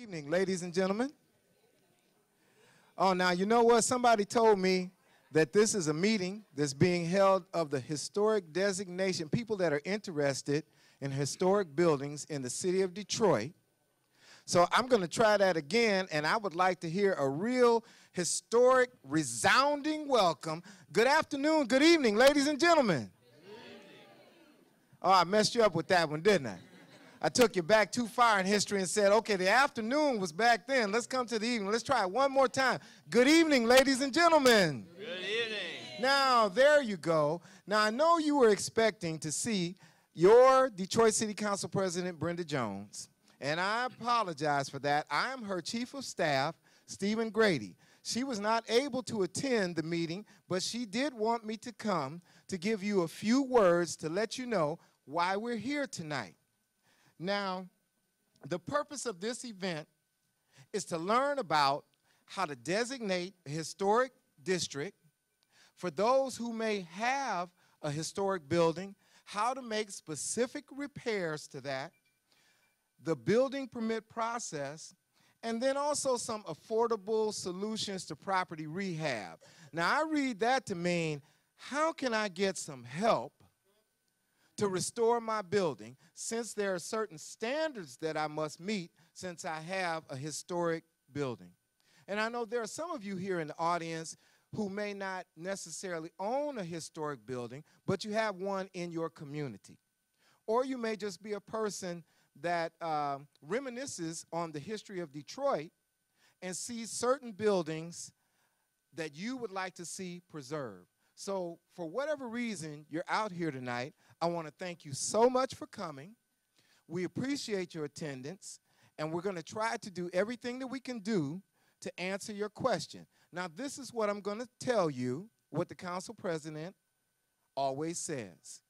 evening, ladies and gentlemen. Oh, now you know what? Somebody told me that this is a meeting that's being held of the historic designation, people that are interested in historic buildings in the city of Detroit. So I'm going to try that again, and I would like to hear a real historic, resounding welcome. Good afternoon, good evening, ladies and gentlemen. Oh, I messed you up with that one, didn't I? I took you back too far in history and said, okay, the afternoon was back then. Let's come to the evening. Let's try it one more time. Good evening, ladies and gentlemen. Good evening. Now, there you go. Now, I know you were expecting to see your Detroit City Council President, Brenda Jones, and I apologize for that. I am her Chief of Staff, Stephen Grady. She was not able to attend the meeting, but she did want me to come to give you a few words to let you know why we're here tonight. Now, the purpose of this event is to learn about how to designate a historic district for those who may have a historic building, how to make specific repairs to that, the building permit process, and then also some affordable solutions to property rehab. Now, I read that to mean how can I get some help to restore my building since there are certain standards that I must meet since I have a historic building. And I know there are some of you here in the audience who may not necessarily own a historic building, but you have one in your community. Or you may just be a person that uh, reminisces on the history of Detroit and sees certain buildings that you would like to see preserved. So, for whatever reason you're out here tonight, I want to thank you so much for coming. We appreciate your attendance, and we're going to try to do everything that we can do to answer your question. Now, this is what I'm going to tell you, what the council president always says.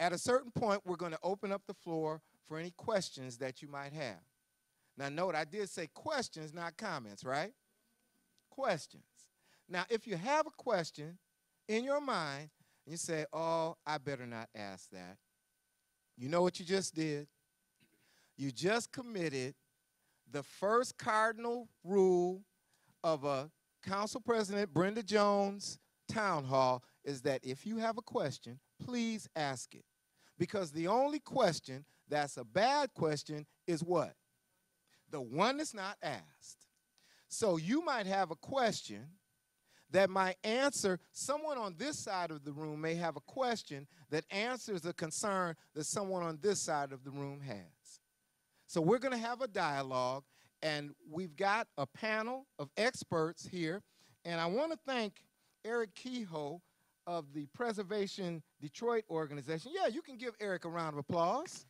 At a certain point, we're going to open up the floor for any questions that you might have. Now, note, I did say questions, not comments, right? Questions. Now, if you have a question in your mind, and you say, oh, I better not ask that. You know what you just did? You just committed the first cardinal rule of a council president, Brenda Jones town hall, is that if you have a question, please ask it. Because the only question that's a bad question is what? The one that's not asked. So you might have a question that my answer, someone on this side of the room may have a question that answers a concern that someone on this side of the room has. So we're going to have a dialogue, and we've got a panel of experts here. And I want to thank Eric Kehoe of the Preservation Detroit organization. Yeah, you can give Eric a round of applause.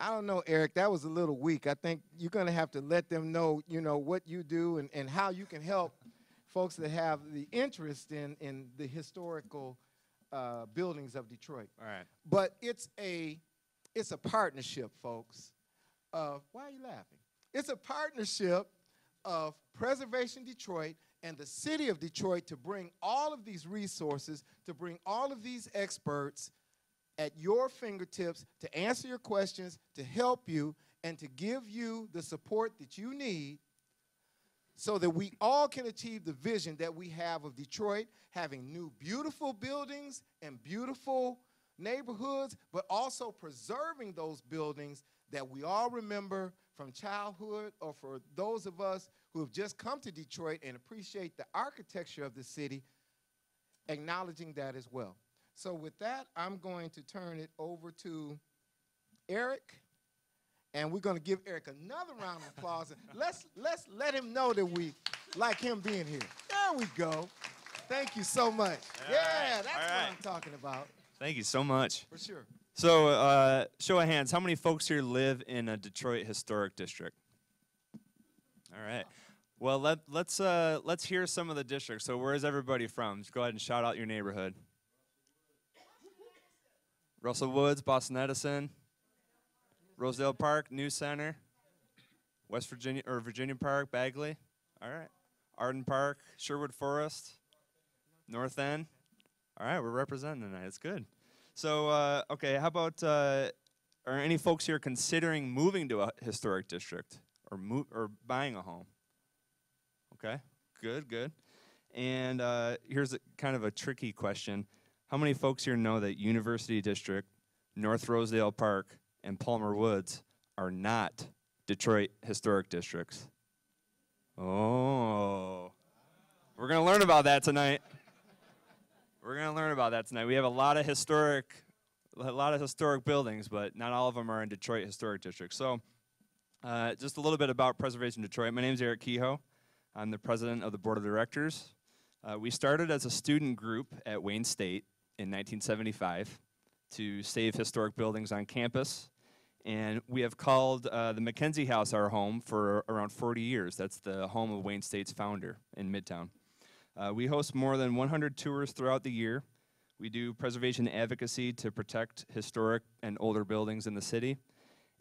I don't know, Eric, that was a little weak. I think you're going to have to let them know, you know, what you do and, and how you can help folks that have the interest in, in the historical uh, buildings of Detroit. All right. But it's a, it's a partnership, folks. Of, why are you laughing? It's a partnership of Preservation Detroit and the city of Detroit to bring all of these resources, to bring all of these experts at your fingertips to answer your questions, to help you, and to give you the support that you need so that we all can achieve the vision that we have of Detroit having new beautiful buildings and beautiful neighborhoods, but also preserving those buildings that we all remember from childhood or for those of us who have just come to Detroit and appreciate the architecture of the city, acknowledging that as well. So with that, I'm going to turn it over to Eric, and we're going to give Eric another round of applause. let's let's let him know that we like him being here. There we go. Thank you so much. All yeah, right. that's All what right. I'm talking about Thank you so much. for sure. So, uh, show of hands, how many folks here live in a Detroit historic district? All right. Well, let, let's uh, let's hear some of the districts. So, where is everybody from? Just go ahead and shout out your neighborhood. Russell Woods, Boston Edison, Rosedale Park, New Center, West Virginia or Virginia Park, Bagley. All right. Arden Park, Sherwood Forest, North End. All right, we're representing tonight. It's good. So, uh, okay, how about uh, are any folks here considering moving to a historic district or move or buying a home? Okay, good, good. And uh, here's a, kind of a tricky question: How many folks here know that University District, North Rosedale Park, and Palmer Woods are not Detroit historic districts? Oh, we're gonna learn about that tonight. We're gonna learn about that tonight. We have a lot of historic, a lot of historic buildings, but not all of them are in Detroit historic districts. So, uh, just a little bit about Preservation Detroit. My name is Eric Kehoe. I'm the president of the board of directors. Uh, we started as a student group at Wayne State in 1975 to save historic buildings on campus. And we have called uh, the Mackenzie House our home for around 40 years. That's the home of Wayne State's founder in Midtown. Uh, we host more than 100 tours throughout the year. We do preservation advocacy to protect historic and older buildings in the city.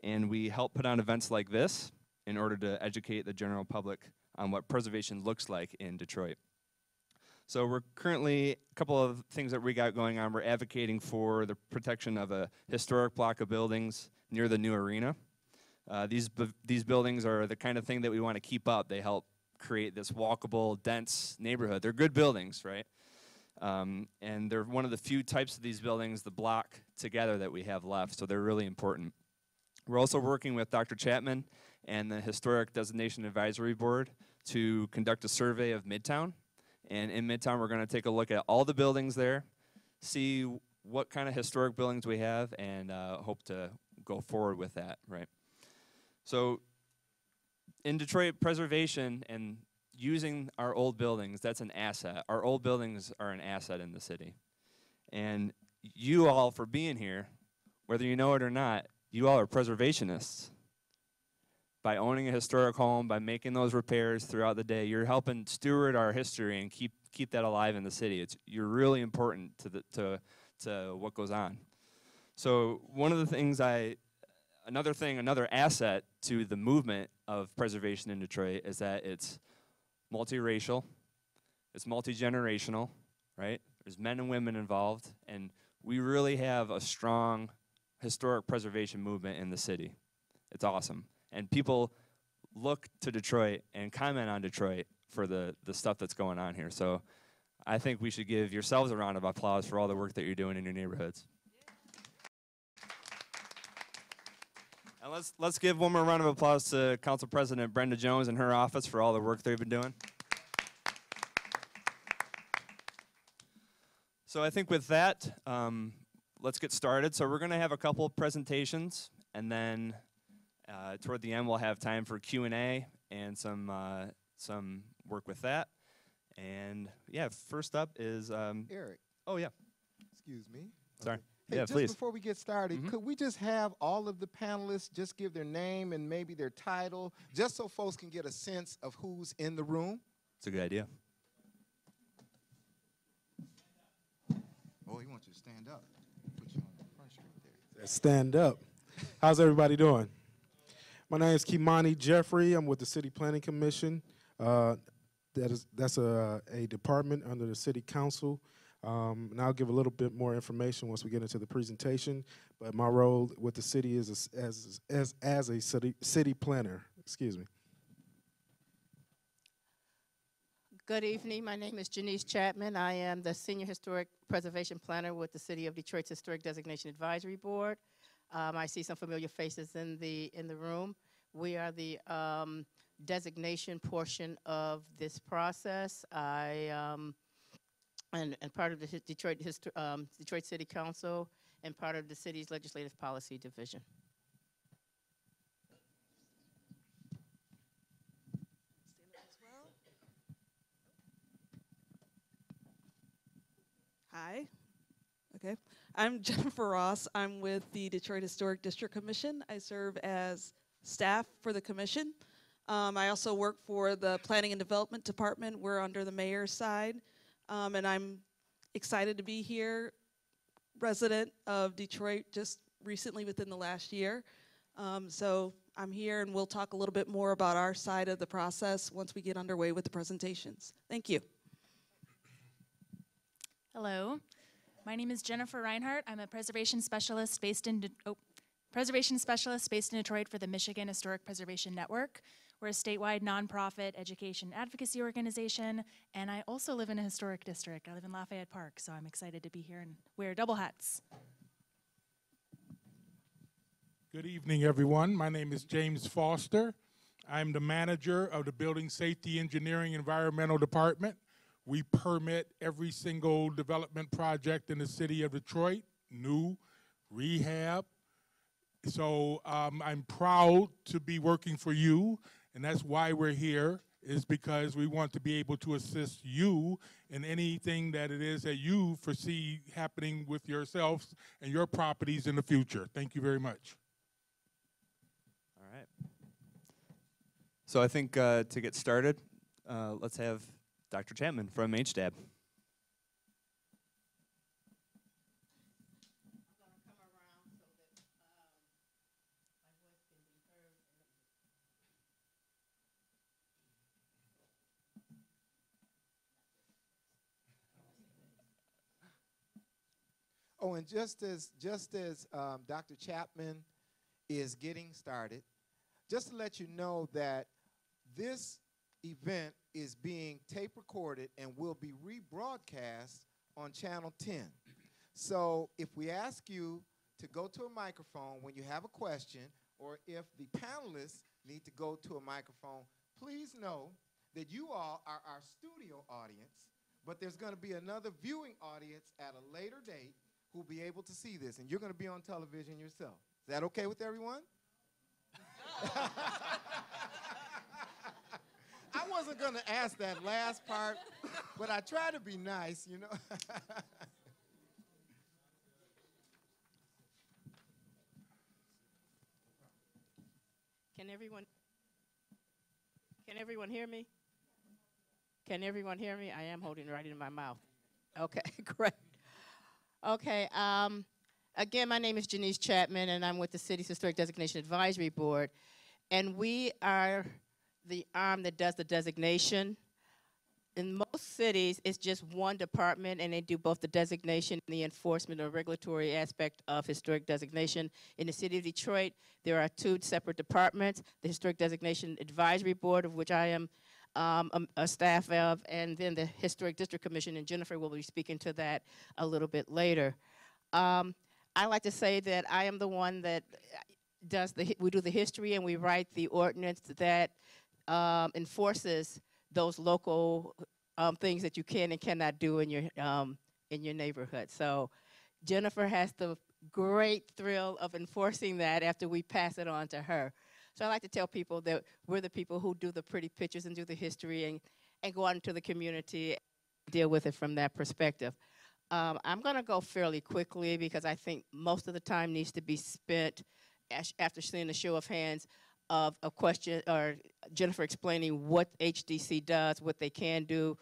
And we help put on events like this in order to educate the general public on what preservation looks like in Detroit. So we're currently, a couple of things that we got going on, we're advocating for the protection of a historic block of buildings near the new arena. Uh, these, these buildings are the kind of thing that we want to keep up. They help create this walkable, dense neighborhood. They're good buildings, right? Um, and they're one of the few types of these buildings, the block together that we have left, so they're really important. We're also working with Dr. Chapman and the Historic Designation Advisory Board to conduct a survey of Midtown. And in Midtown, we're going to take a look at all the buildings there, see what kind of historic buildings we have, and uh, hope to go forward with that, right? So in Detroit, preservation and using our old buildings, that's an asset. Our old buildings are an asset in the city. And you all, for being here, whether you know it or not, you all are preservationists. By owning a historic home, by making those repairs throughout the day, you're helping steward our history and keep keep that alive in the city. It's you're really important to the to to what goes on. So one of the things I another thing, another asset to the movement of preservation in Detroit is that it's multiracial, it's multi-generational, right? There's men and women involved, and we really have a strong historic preservation movement in the city. It's awesome. And people look to Detroit and comment on Detroit for the, the stuff that's going on here. So I think we should give yourselves a round of applause for all the work that you're doing in your neighborhoods. And let's let's give one more round of applause to Council President Brenda Jones and her office for all the work they've been doing. So I think with that, um, let's get started. So we're going to have a couple presentations, and then uh, toward the end we'll have time for Q and A and some uh, some work with that. And yeah, first up is um, Eric, oh yeah, excuse me. sorry, Hey, yeah, just please. before we get started, Mhm. could we just have all of the panelists just give their name and maybe their title, just so folks can get a sense of who's in the room? It's a good idea. Oh, he wants you to stand up. Put you on the front street there. Stand up. How's everybody doing? My name is Kimani Jeffrey. I'm with the City Planning Commission. Uh, that is that's a, a department under the City Council. Um, and I'll give a little bit more information once we get into the presentation. But my role with the city is as as as, a city city planner. Excuse me. Good evening. My name is Janice Chapman. I am the Senior Historic Preservation Planner with the City of Detroit's Historic Designation Advisory Board. Um, I see some familiar faces in the in the room. We are the um, designation portion of this process. I um, and, and part of the Detroit um, Detroit City Council and part of the city's Legislative Policy Division. Hi. Okay. I'm Jennifer Ross. I'm with the Detroit Historic District Commission. I serve as staff for the commission. Um, I also work for the Planning and Development Department. We're under the mayor's side. Um, and I'm excited to be here, resident of Detroit just recently within the last year. Um, so I'm here and we'll talk a little bit more about our side of the process once we get underway with the presentations. Thank you. Hello, my name is Jennifer Reinhardt. I'm a preservation specialist based in, De- oh, preservation specialist based in Detroit for the Michigan Historic Preservation Network. We're a statewide nonprofit education advocacy organization, and I also live in a historic district. I live in Lafayette Park, so I'm excited to be here and wear double hats. Good evening, everyone. My name is James Foster. I'm the manager of the Building Safety Engineering Environmental Department. We permit every single development project in the city of Detroit, new, rehab. So um, I'm proud to be working for you, and that's why we're here, is because we want to be able to assist you in anything that it is that you foresee happening with yourselves and your properties in the future. Thank you very much. All right. So I think uh, to get started, uh, let's have Dr. Chapman from HDAB. Oh, and just as just as um, Dr. Chapman is getting started, just to let you know that this event is being tape recorded and will be rebroadcast on Channel 10. So if we ask you to go to a microphone when you have a question, or if the panelists need to go to a microphone, please know that you all are our studio audience, but there's going to be another viewing audience at a later date who'll be able to see this, and you're going to be on television yourself. Is that okay with everyone? Wasn't going to ask that last part, but I try to be nice, you know. Can everyone, can everyone hear me? Can everyone hear me? I am holding right in my mouth. Okay, great. Okay, um, again, my name is Janice Chapman, and I'm with the City's Historic Designation Advisory Board. And we are the arm that does the designation. In most cities, it's just one department, and they do both the designation and the enforcement or regulatory aspect of historic designation. In the city of Detroit, there are two separate departments, the Historic Designation Advisory Board, of which I am um, a, staff of, and then the Historic District Commission, and Jennifer will be speaking to that a little bit later. Um, I like to say that I am the one that does the, we do the history and we write the ordinance that um, enforces those local um, things that you can and cannot do in your, um, in your neighborhood. So Jennifer has the great thrill of enforcing that after we pass it on to her. So I like to tell people that we're the people who do the pretty pictures and do the history and, and go out into the community deal with it from that perspective. Um, I'm going to go fairly quickly because I think most of the time needs to be spent after seeing a show of hands of a question or Jennifer explaining what HDC does, what they can do,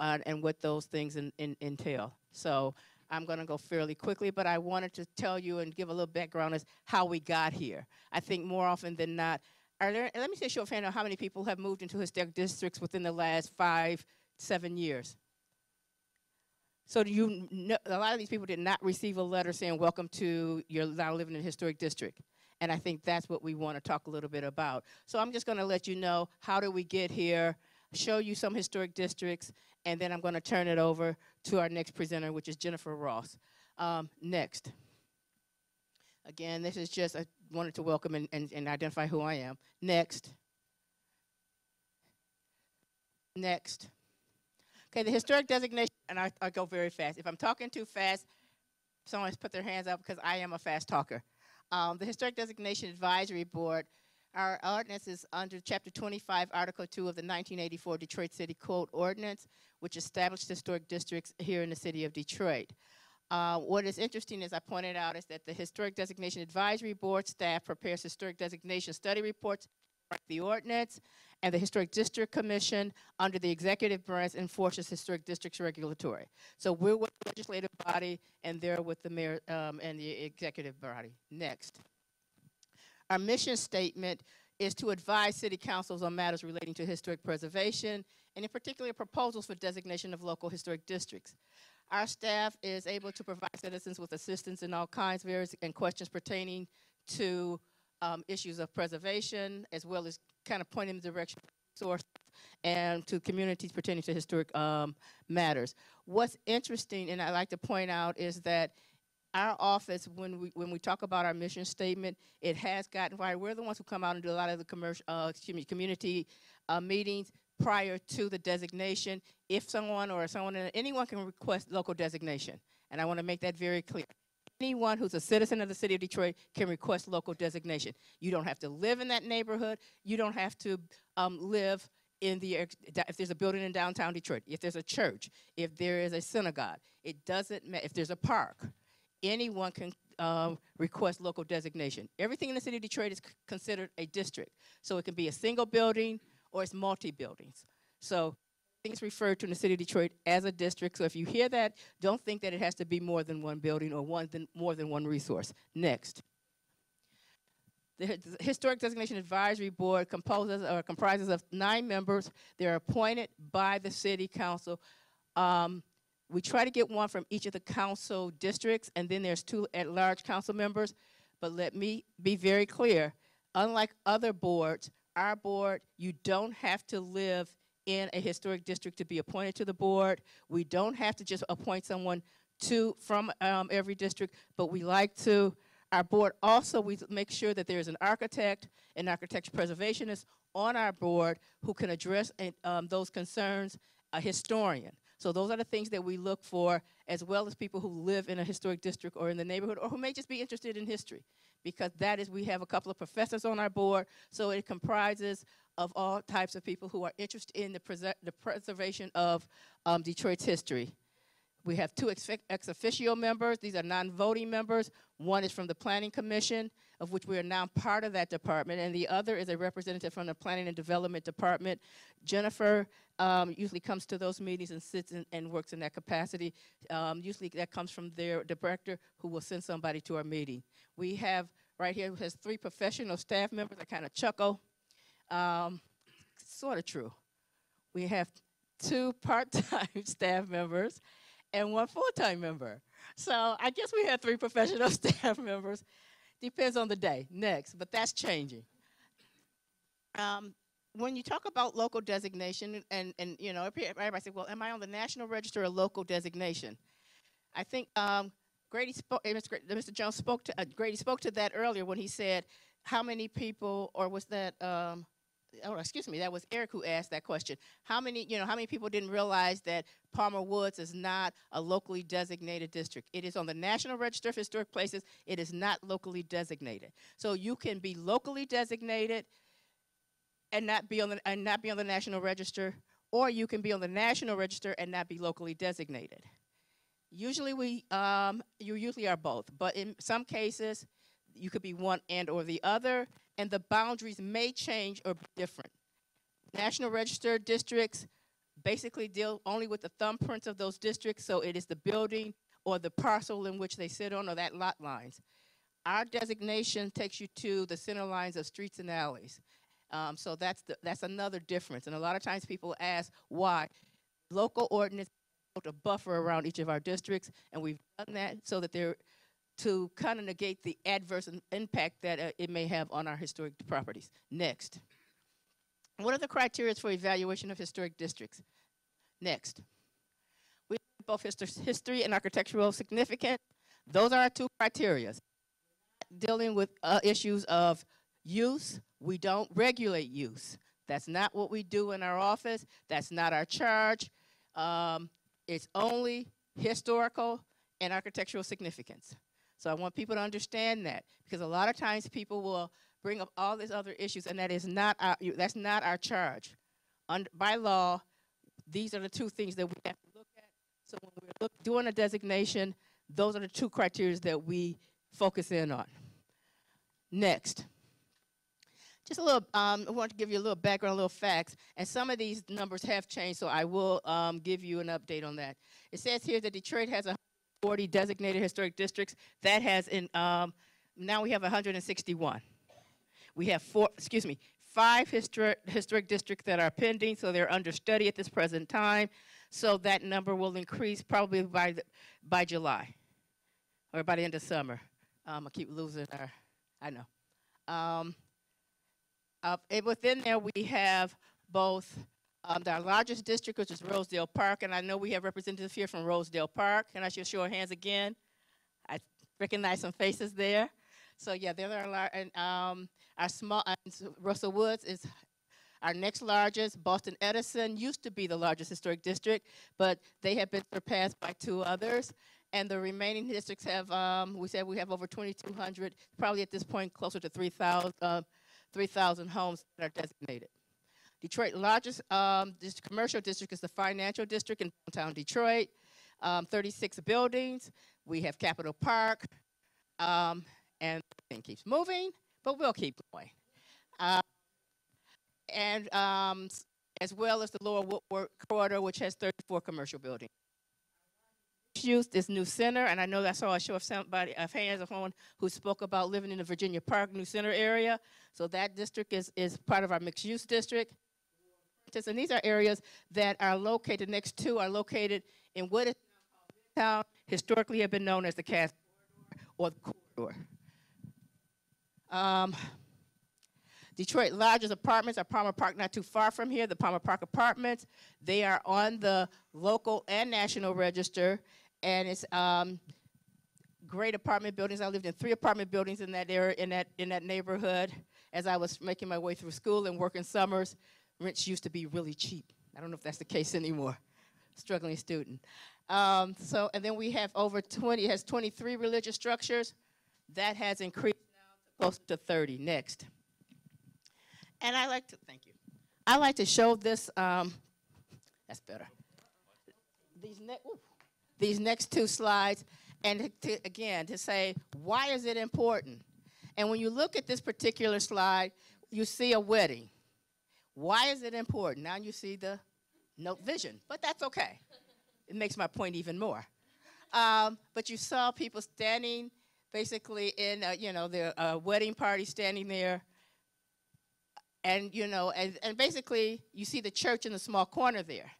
uh, and what those things in, in, entail. So I'm going to go fairly quickly, but I wanted to tell you and give a little background as how we got here. I think more often than not, are there, let me say a show of hands on how many people have moved into historic districts within the last five, seven years. So do you know, a lot of these people did not receive a letter saying, welcome to, you're now living in a historic district. And I think that's what we want to talk a little bit about. So I'm just going to let you know, how did we get here, show you some historic districts, and then I'm going to turn it over to our next presenter, which is Jennifer Ross. Um, next. Again, this is just, I wanted to welcome and, and, and identify who I am. Next. Next. Okay, the historic designation, and I, I go very fast. If I'm talking too fast, someone's put their hands up because I am a fast talker. Um, the Historic Designation Advisory Board, our ordinance is under Chapter 25, Article 2 of the 1984 Detroit City Code Ordinance, which established historic districts here in the city of Detroit. Uh, what is interesting, as I pointed out, is that the Historic Designation Advisory Board staff prepares historic designation study reports, the ordinance, and the Historic District Commission, under the executive branch, enforces historic districts regulatory. So we're with the legislative body, and they're with the mayor um, and the executive body. Next. Our mission statement is to advise city councils on matters relating to historic preservation, and in particular, proposals for designation of local historic districts. Our staff is able to provide citizens with assistance in all kinds of areas and questions pertaining to um, issues of preservation, as well as kind of pointing the direction source and to communities pertaining to historic um, matters. What's interesting, and I like to point out, is that our office, when we when we talk about our mission statement, it has gotten right. We're the ones who come out and do a lot of the commercial, uh, excuse me, community uh, meetings prior to the designation. If someone or someone, anyone can request local designation, and I want to make that very clear. Anyone who's a citizen of the city of Detroit can request local designation. You don't have to live in that neighborhood. You don't have to um, live in the if there's a building in downtown Detroit, if there's a church, if there is a synagogue, it doesn't matter. If there's a park, anyone can um, request local designation. Everything in the city of Detroit is considered a district, so it can be a single building or it's multi buildings. So things referred to in the city of Detroit as a district. So if you hear that, don't think that it has to be more than one building or one than, more than one resource. Next. The Historic Designation Advisory Board composes or comprises of nine members. They're appointed by the city council. Um, we try to get one from each of the council districts, and then there's two at-large council members. But let me be very clear, unlike other boards, our board, you don't have to live in a historic district to be appointed to the board. We don't have to just appoint someone to, from um, every district, but we like to, our board also, we make sure that there's an architect, an architecture preservationist on our board who can address um, those concerns, a historian. So those are the things that we look for, as well as people who live in a historic district or in the neighborhood, or who may just be interested in history. Because that is, we have a couple of professors on our board, so it comprises of all types of people who are interested in the, the preservation of um, Detroit's history. We have two ex, ex officio members. These are non-voting members. One is from the Planning Commission, of which we are now part of that department, and the other is a representative from the Planning and Development Department. Jennifer um, usually comes to those meetings and sits in, and works in that capacity. Um, usually that comes from their director, who will send somebody to our meeting. We have right here has three professional staff members. I kind of chuckle. Um, sort of true. We have two part-time staff members and one full-time member. So I guess we have three professional staff members. Depends on the day. Next, but that's changing. Um, when you talk about local designation, and, and you know, everybody says, well, am I on the national register or local designation? I think um, Grady spoke, eh, Mr. Mr. Jones spoke to, uh, Grady spoke to that earlier when he said, how many people, or was that, um, oh, excuse me, that was Eric who asked that question. How many, you know, how many people didn't realize that Palmer Woods is not a locally designated district? It is on the National Register of Historic Places. It is not locally designated. So you can be locally designated and not be on the and not be on the National Register, or you can be on the National Register and not be locally designated. Usually we um, you usually are both, but in some cases you could be one and or the other, and the boundaries may change or be different. National Register districts basically deal only with the thumbprints of those districts, so it is the building or the parcel in which they sit on or that lot lines. Our designation takes you to the center lines of streets and alleys. Um, so that's the, that's another difference. And a lot of times people ask why. Local ordinance built a buffer around each of our districts, and we've done that so that they're to kind of negate the adverse impact that uh, it may have on our historic properties. Next. What are the criteria for evaluation of historic districts? Next. We have both history and architectural significance. Those are our two criteria. Dealing with uh, issues of use, we don't regulate use. That's not what we do in our office. That's not our charge. Um, it's only historical and architectural significance. So I want people to understand that because a lot of times people will bring up all these other issues, and that is not our that's not our charge. Under, by law, these are the two things that we have to look at. So when we're look, doing a designation, those are the two criteria that we focus in on. Next. Just a little, um, I want to give you a little background, a little facts, and some of these numbers have changed, so I will um, give you an update on that. It says here that Detroit has 140 designated historic districts. That has in, um, now we have 161. We have four, excuse me, five historic, historic districts that are pending, so they're under study at this present time. So that number will increase probably by, the, by July or by the end of summer. Um, I keep losing our, I know. Um, uh, within there, we have both um, our largest district, which is Rosedale Park, and I know we have representatives here from Rosedale Park. Can I show show of hands again? I recognize some faces there. So yeah, they're our lar- and um, our small uh, Russell Woods is our next largest. Boston Edison used to be the largest historic district, but they have been surpassed by two others. And the remaining districts have, um, we said we have over 2,200, probably at this point closer to 3,000 uh, 3,000 homes that are designated. Detroit largest um, commercial district is the financial district in downtown Detroit. Um, 36 buildings. We have Capitol Park, um, and thing keeps moving, but we'll keep going. Uh, and um, as well as the Lower Woodward Corridor, which has 34 commercial buildings. Use this new center, and I know I saw a show of somebody of hands of someone who spoke about living in the Virginia Park New Center area. So that district is is part of our mixed use district. And these are areas that are located next to are located in what is town historically have been known as the Cass or the corridor. Um, Detroit Lodges apartments are Palmer Park, not too far from here, the Palmer Park Apartments. They are on the local and national register, and it's um, great apartment buildings. I lived in three apartment buildings in that area, in that in that neighborhood. As I was making my way through school and working summers, rents used to be really cheap. I don't know if that's the case anymore. Struggling student. Um, so, and then we have over 20. It has 23 religious structures. That has increased now to close to 30. Next. And I like to thank you. I like to show this. Um, that's better. These ne- ooh, these next two slides, and to, again to say why is it important? And when you look at this particular slide, you see a wedding. Why is it important? Now you see the no vision, but that's okay. It makes my point even more. Um, but you saw people standing, basically in uh, you know their uh, wedding party, standing there and you know and, and basically you see the church in the small corner there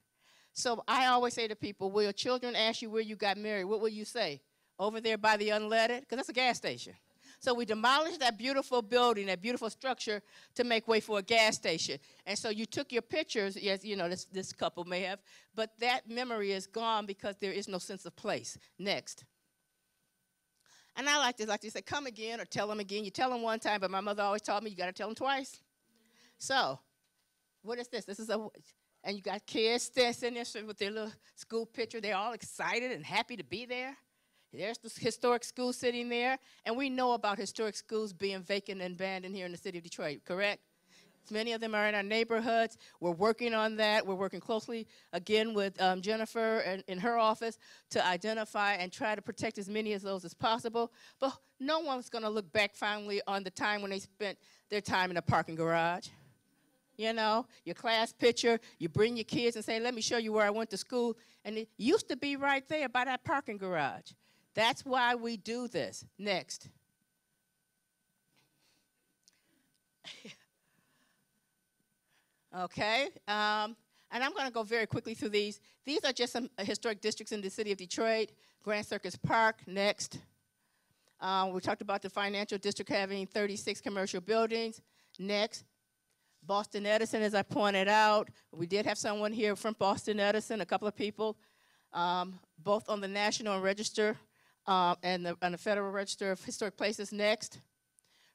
so i always say to people will your children ask you where you got married what will you say over there by the unleaded because that's a gas station so we demolished that beautiful building that beautiful structure to make way for a gas station and so you took your pictures yes you know this, this couple may have but that memory is gone because there is no sense of place next and I like to like to say, come again or tell them again. You tell them one time, but my mother always taught me you got to tell them twice. So, what is this? This is a, and you got kids dancing with their little school picture. They're all excited and happy to be there. There's the historic school sitting there, and we know about historic schools being vacant and abandoned here in the city of Detroit, correct? Many of them are in our neighborhoods. We're working on that. We're working closely again with um, Jennifer and in her office to identify and try to protect as many of those as possible. But no one's going to look back finally on the time when they spent their time in a parking garage. You know, your class picture, you bring your kids and say, Let me show you where I went to school. And it used to be right there by that parking garage. That's why we do this. Next. Okay, um, and I'm going to go very quickly through these. These are just some uh, historic districts in the city of Detroit. Grand Circus Park, next. Um, we talked about the financial district having 36 commercial buildings. Next. Boston Edison, as I pointed out, we did have someone here from Boston Edison, a couple of people, um, both on the National Register uh, and, the, and the Federal Register of Historic Places. Next.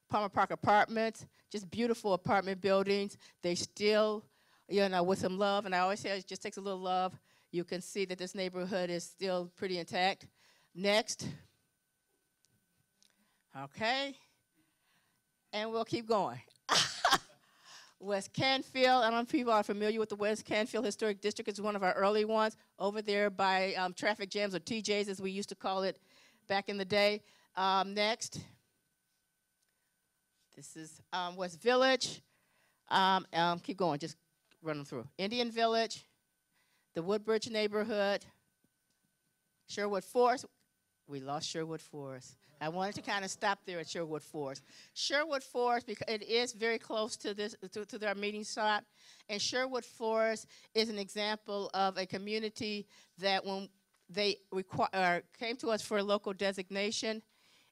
Palmer Park Apartments, just beautiful apartment buildings. They still, you know, with some love, and I always say it just takes a little love. You can see that this neighborhood is still pretty intact. Next. Okay. And we'll keep going. West Canfield, I don't know if people are familiar with the West Canfield Historic District. It's one of our early ones over there by um, traffic jams or TJs, as we used to call it back in the day. Um, next. This is um, West Village. Um, um, keep going, just run them through. Indian Village, the Woodbridge neighborhood, Sherwood Forest. We lost Sherwood Forest. I wanted to kind of stop there at Sherwood Forest. Sherwood Forest, because it is very close to this to, to their meeting spot, and Sherwood Forest is an example of a community that when they uh, came to us for a local designation,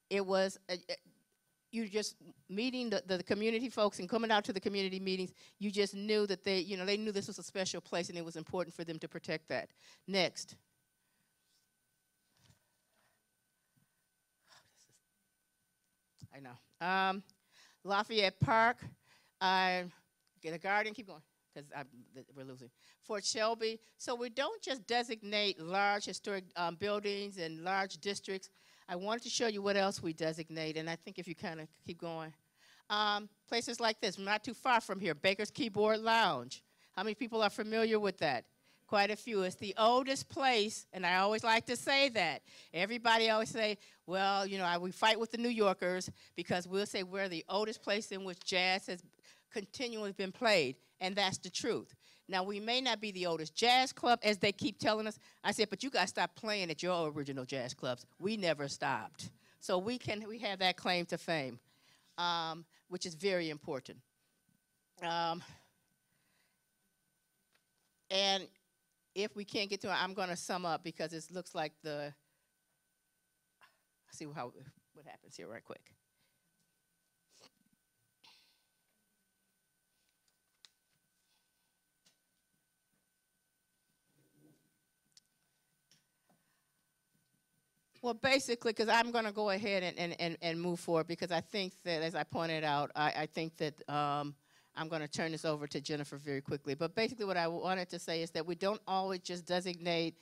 it was a, you just meeting the, the, the community folks and coming out to the community meetings, you just knew that they, you know, they knew this was a special place and it was important for them to protect that. Next. I know. Um, Lafayette Park, uh, get a garden, keep going, because we're losing. Fort Shelby. So we don't just designate large historic um, buildings and large districts. I wanted to show you what else we designate, and I think if you kind of keep going. Um, places like this, not too far from here, Baker's Keyboard Lounge. How many people are familiar with that? Quite a few. It's the oldest place, and I always like to say that. Everybody always say, well, you know, I, we fight with the New Yorkers because we'll say we're the oldest place in which jazz has continually been played, and that's the truth. Now, we may not be the oldest jazz club, as they keep telling us. I said, but you guys stop playing at your original jazz clubs. We never stopped. So we can we have that claim to fame, um, which is very important. Um, and if we can't get to it, I'm going to sum up because it looks like the. See how what happens here right quick. Well, basically, because I'm going to go ahead and, and, and, and, move forward because I think that, as I pointed out, I, I think that um, I'm going to turn this over to Jennifer very quickly. But basically, what I wanted to say is that we don't always just designate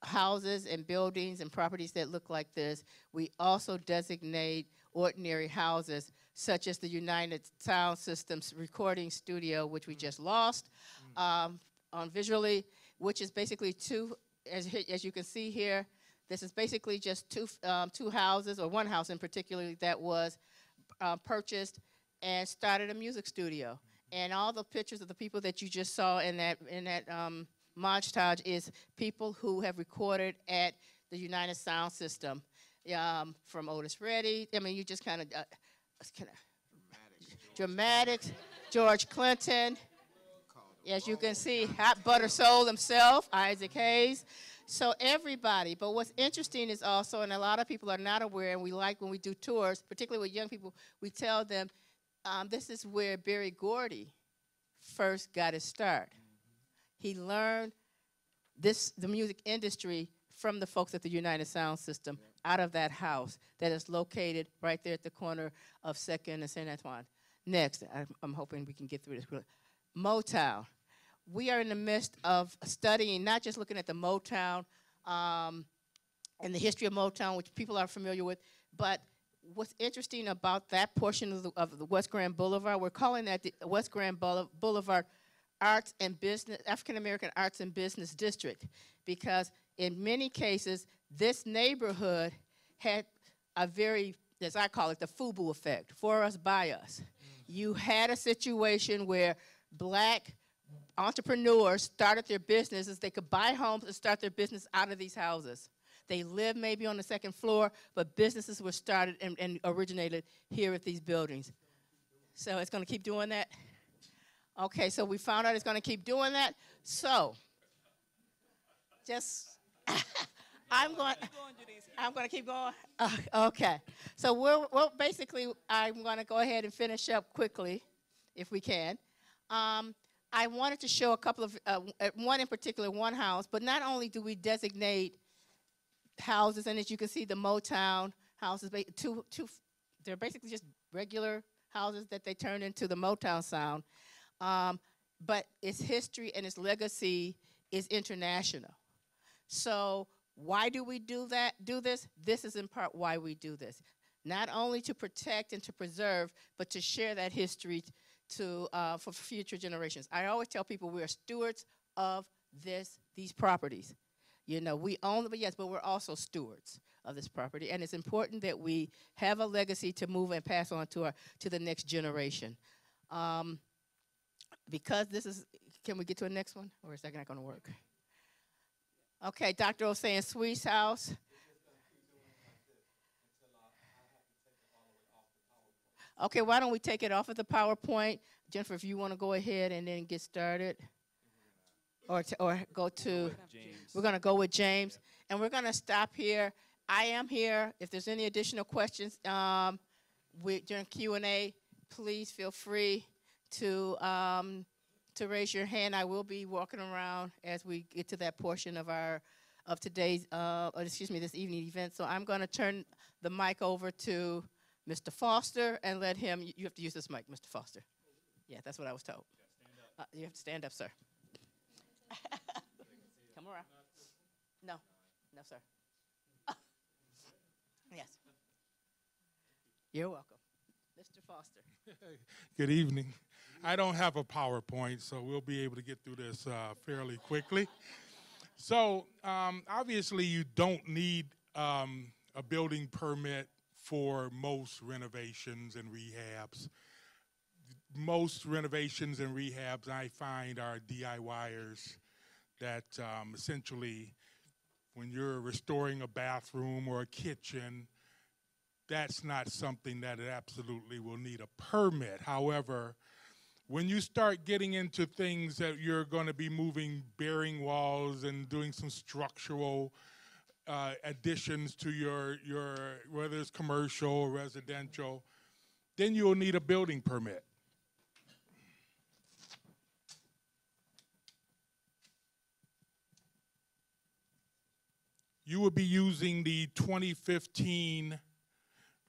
houses and buildings and properties that look like this. We also designate ordinary houses, such as the United Sound Systems recording studio, which we mm. just lost mm. um, on visually, which is basically two, as, as you can see here, this is basically just two, um, two houses, or one house in particular, that was uh, purchased and started a music studio. And all the pictures of the people that you just saw in that, in that um, montage is people who have recorded at the United Sound System. Um, from Otis Redding, I mean, you just kind of, uh, kind of dramatics, George Clinton. As you can see, Hot Butter Soul himself, Isaac Hayes. So everybody, but what's interesting is also, and a lot of people are not aware, and we like when we do tours, particularly with young people, we tell them um, this is where Berry Gordy first got his start. He learned this the music industry from the folks at the United Sound System out of that house that is located right there at the corner of Second and Saint Antoine. Next, I'm hoping we can get through this. Motown we are in the midst of studying, not just looking at the Motown um, and the history of Motown, which people are familiar with, but what's interesting about that portion of the, of the West Grand Boulevard, we're calling that the West Grand Boulevard Arts and Business, African American Arts and Business District, because in many cases, this neighborhood had a very, as I call it, the FUBU effect, for us, by us. Mm. You had a situation where black entrepreneurs started their businesses. They could buy homes and start their business out of these houses. They lived maybe on the second floor, but businesses were started and, and originated here at these buildings. So it's going to keep doing that? Okay, so we found out it's going to keep doing that. So, just, I'm going, I'm going to keep going. Uh, okay, so we're, well, basically, I'm going to go ahead and finish up quickly, if we can. Um, I wanted to show a couple of, uh, uh, one in particular, one house, but not only do we designate houses, and as you can see, the Motown houses, two, two, they're basically just regular houses that they turn into the Motown sound, um, but its history and its legacy is international. So why do we do that? Do this? This is in part why we do this. Not only to protect and to preserve, but to share that history to, uh, for future generations. I always tell people we are stewards of this, these properties. You know, we own them, but yes, but we're also stewards of this property. And it's important that we have a legacy to move and pass on to, our, to the next generation. Um, because this is, can we get to the next one? Or is that not going to work? Okay, Dr. Ossian Sweet's house. Okay, why don't we take it off of the PowerPoint? Jennifer, if you want to go ahead and then get started. Or, to, or go to, James. we're going to go with James. And we're going to stop here. I am here. If there's any additional questions, um, we, during Q and A, please feel free to um, to raise your hand. I will be walking around as we get to that portion of our of today's, uh, or excuse me, this evening event. So I'm going to turn the mic over to Mr. Foster and let him. You have to use this mic, Mr. Foster. Yeah, that's what I was told. Uh, you have to stand up, sir. Come around. No, no, sir. yes. You're welcome. Mr. Foster. Good evening. I don't have a PowerPoint, so we'll be able to get through this uh, fairly quickly. So, um, obviously, you don't need um, a building permit for most renovations and rehabs. Most renovations and rehabs I find are DIYers that um, essentially, when you're restoring a bathroom or a kitchen, that's not something that it absolutely will need a permit. However, when you start getting into things that you're going to be moving bearing walls and doing some structural uh, additions to your your whether it's commercial or residential, then you'll need a building permit. You will be using the 2015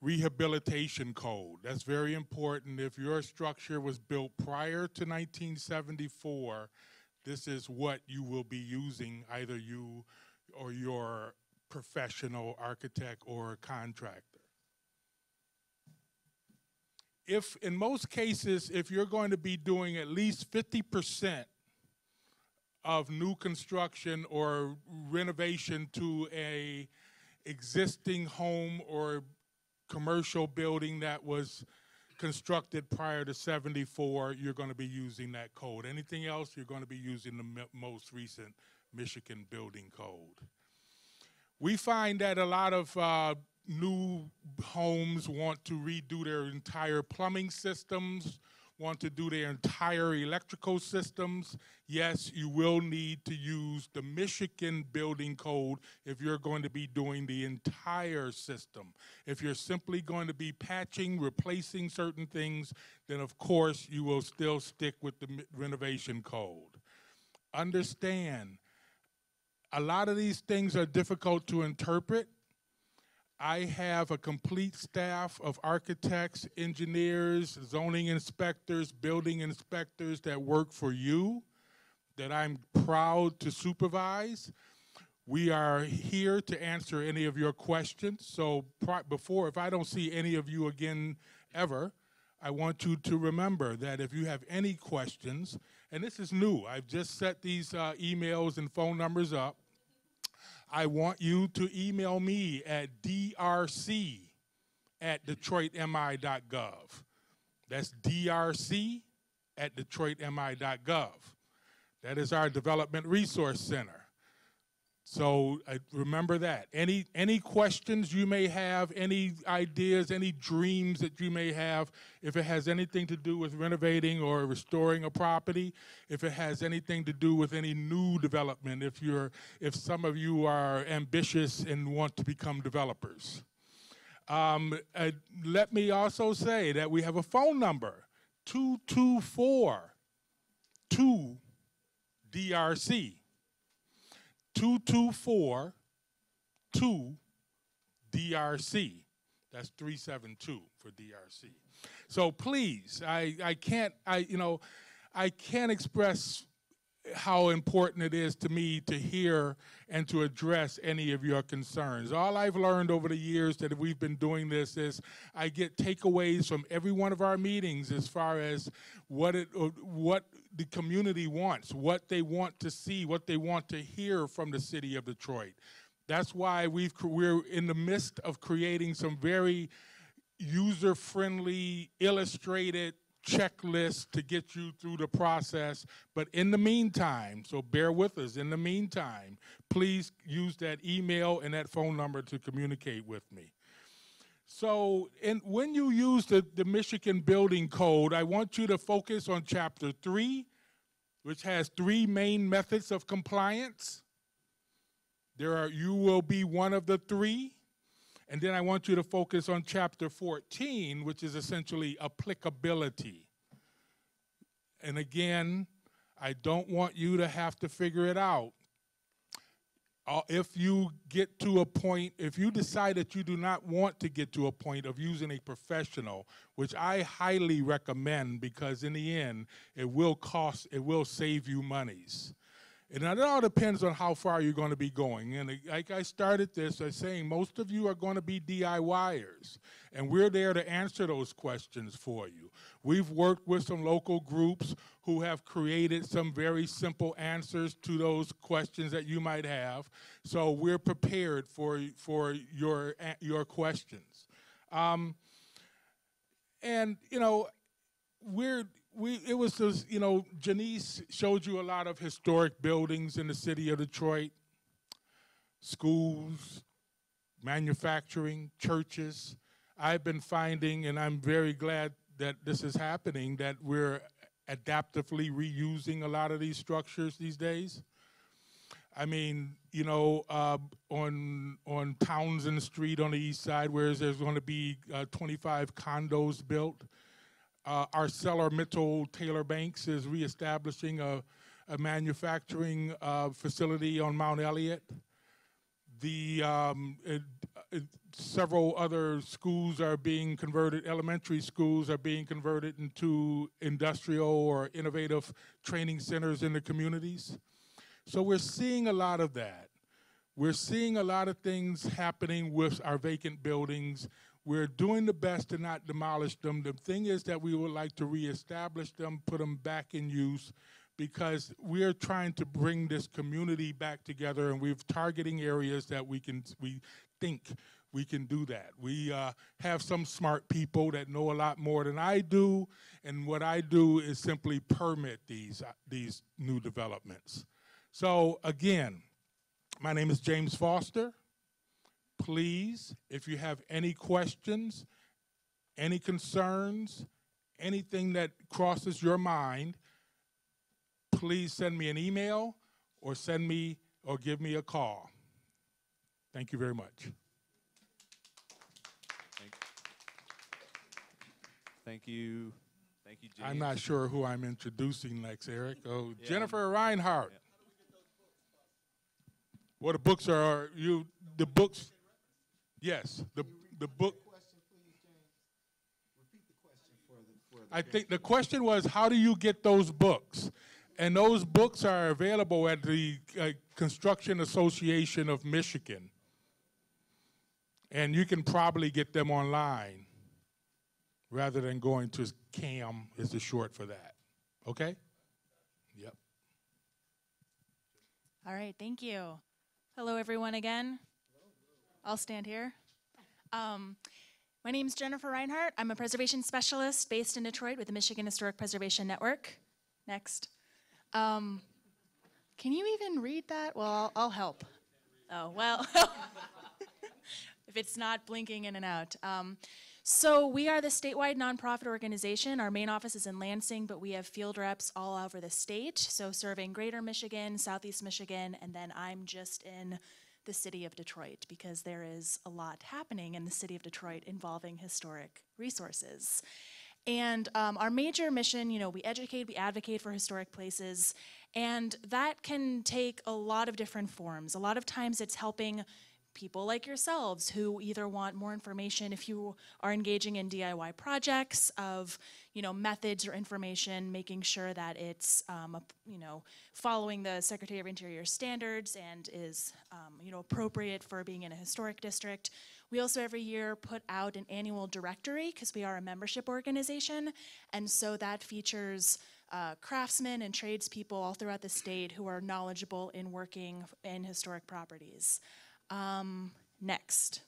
rehabilitation code. That's very important. If your structure was built prior to 1974, this is what you will be using, either you or your professional architect or a contractor. If, in most cases, if you're going to be doing at least 50% of new construction or renovation to a existing home or commercial building that was constructed prior to 74, you're going to be using that code. Anything else, you're going to be using the most recent Michigan Building Code. We find that a lot of uh, new homes want to redo their entire plumbing systems, want to do their entire electrical systems, yes, you will need to use the Michigan Building Code if you're going to be doing the entire system. If you're simply going to be patching, replacing certain things, then of course you will still stick with the renovation code. Understand, a lot of these things are difficult to interpret I have a complete staff of architects, engineers, zoning inspectors, building inspectors that work for you that I'm proud to supervise. We are here to answer any of your questions. So before, if I don't see any of you again ever, I want you to remember that if you have any questions, and this is new, I've just set these uh, emails and phone numbers up. I want you to email me at drc at detroitmi.gov. That's drc at detroitmi.gov. That is our Development Resource Center. So uh, remember that. Any any questions you may have, any ideas, any dreams that you may have, if it has anything to do with renovating or restoring a property, if it has anything to do with any new development, if you're if some of you are ambitious and want to become developers. Um, uh, let me also say that we have a phone number, 224 2 DRC. 224 2 DRC. That's 372 for DRC. So please, I, I can't, I, you know, I can't express how important it is to me to hear and to address any of your concerns. All I've learned over the years that we've been doing this is I get takeaways from every one of our meetings as far as what it what the community wants, what they want to see, what they want to hear from the city of Detroit. That's why we've we're in the midst of creating some very user-friendly, illustrated checklists to get you through the process. But in the meantime, so bear with us. In the meantime, please use that email and that phone number to communicate with me. So in, when you use the, the Michigan Building Code, I want you to focus on Chapter 3, which has three main methods of compliance. There are, you will be one of the three. And then I want you to focus on chapter 14, which is essentially applicability. And again, I don't want you to have to figure it out. Uh, if you get to a point, if you decide that you do not want to get to a point of using a professional, which I highly recommend because in the end, it will cost, it will save you monies. And it all depends on how far you're going to be going. And like I started this by saying, most of you are going to be DIYers, and we're there to answer those questions for you. We've worked with some local groups who have created some very simple answers to those questions that you might have. So we're prepared for for your your questions. Um, and you know, we're we it was just you know Janese showed you a lot of historic buildings in the city of Detroit, schools, manufacturing, churches. I've been finding, and I'm very glad that this is happening, that we're adaptively reusing a lot of these structures these days. I mean, you know, uh, on on Townsend Street on the east side, where there's going to be uh, 25 condos built. Uh, our seller, Mitchell Taylor Banks, is reestablishing a, a manufacturing uh, facility on Mount Elliott. The um, it, it, several other schools are being converted. Elementary schools are being converted into industrial or innovative training centers in the communities. So we're seeing a lot of that. We're seeing a lot of things happening with our vacant buildings. We're doing the best to not demolish them. The thing is that we would like to reestablish them, put them back in use, because we're trying to bring this community back together, and we're targeting areas that we can we think we can do that. We uh, have some smart people that know a lot more than I do, and what I do is simply permit these uh, these new developments. So again, my name is James Foster. Please, if you have any questions, any concerns, anything that crosses your mind, please send me an email or send me or give me a call. Thank you very much. Thank you. Thank you, James. I'm not sure who I'm introducing next, Eric. Oh, Yeah. Jennifer Reinhardt. Yeah. Well, the books are you. The books. Yes, the the book. I think the question was, how do you get those books? And those books are available at the uh, Construction Association of Michigan. And you can probably get them online rather than going to CAM, is the short for that. Okay? Yep. All right, thank you. Hello, everyone, again. I'll stand here. Um, my name is Jennifer Reinhardt. I'm a preservation specialist based in Detroit with the Michigan Historic Preservation Network. Next. Um, can you even read that? Well, I'll, I'll help. Oh, well. if it's not blinking in and out. Um, so we are the statewide nonprofit organization. Our main office is in Lansing, but we have field reps all over the state. So serving Greater Michigan, Southeast Michigan, and then I'm just in the city of Detroit because there is a lot happening in the city of Detroit involving historic resources. And um, our major mission, you know, we educate, we advocate for historic places, and that can take a lot of different forms. A lot of times it's helping people like yourselves who either want more information if you are engaging in DIY projects of you know methods or information, making sure that it's um, ap- you know following the Secretary of Interior standards and is um, you know appropriate for being in a historic district. We also every year put out an annual directory because we are a membership organization, and so that features uh, craftsmen and tradespeople all throughout the state who are knowledgeable in working in historic properties. Um, next.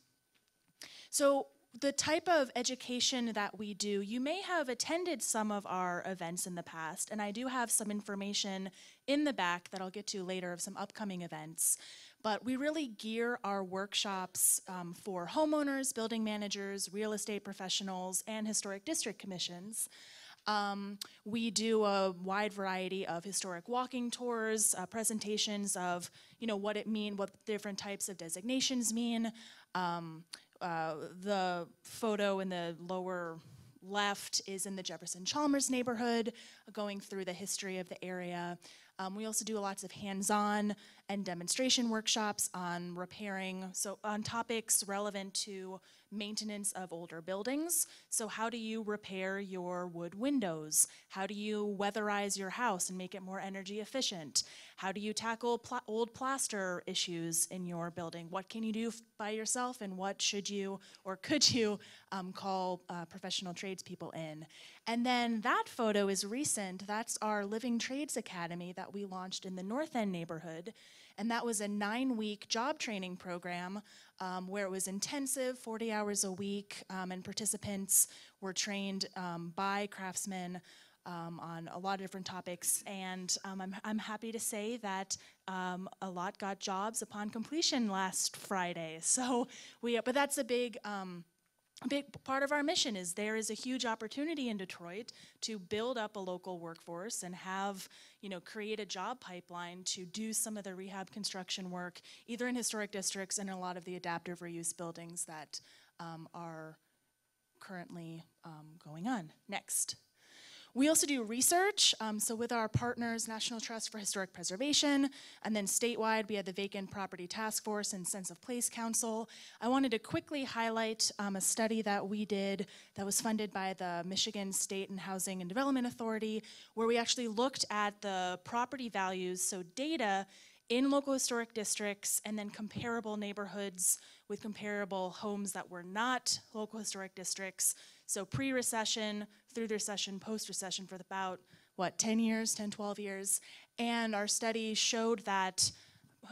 So, the type of education that we do, you may have attended some of our events in the past, and I do have some information in the back that I'll get to later of some upcoming events. But we really gear our workshops um, for homeowners, building managers, real estate professionals, and historic district commissions. Um, we do a wide variety of historic walking tours, uh, presentations of, you know, what it mean, what different types of designations mean, um, uh, the photo in the lower left is in the Jefferson Chalmers neighborhood, going through the history of the area. Um, we also do lots of hands-on and demonstration workshops on repairing, so on topics relevant to maintenance of older buildings. So how do you repair your wood windows? How do you weatherize your house and make it more energy efficient? How do you tackle pla- old plaster issues in your building? What can you do by yourself and what should you or could you um, call uh, professional tradespeople in? And then that photo is recent. That's our Living Trades Academy that we launched in the North End neighborhood. And that was a nine week job training program um, where it was intensive, 40 hours a week, um, and participants were trained um, by craftsmen. Um, on a lot of different topics, and um, I'm, I'm happy to say that um, a lot got jobs upon completion last Friday. So we, but that's a big um, big part of our mission is there is a huge opportunity in Detroit to build up a local workforce and have, you know, create a job pipeline to do some of the rehab construction work, either in historic districts and a lot of the adaptive reuse buildings that um, are currently um, going on. Next. We also do research. Um, so, with our partners, National Trust for Historic Preservation, and then statewide, we have the Vacant Property Task Force and Sense of Place Council. I wanted to quickly highlight um, a study that we did that was funded by the Michigan State and Housing and Development Authority, where we actually looked at the property values, so data in local historic districts, and then comparable neighborhoods with comparable homes that were not local historic districts. So pre recession, through the recession, post recession for about, what, 10 years, 10, 12 years. And our study showed that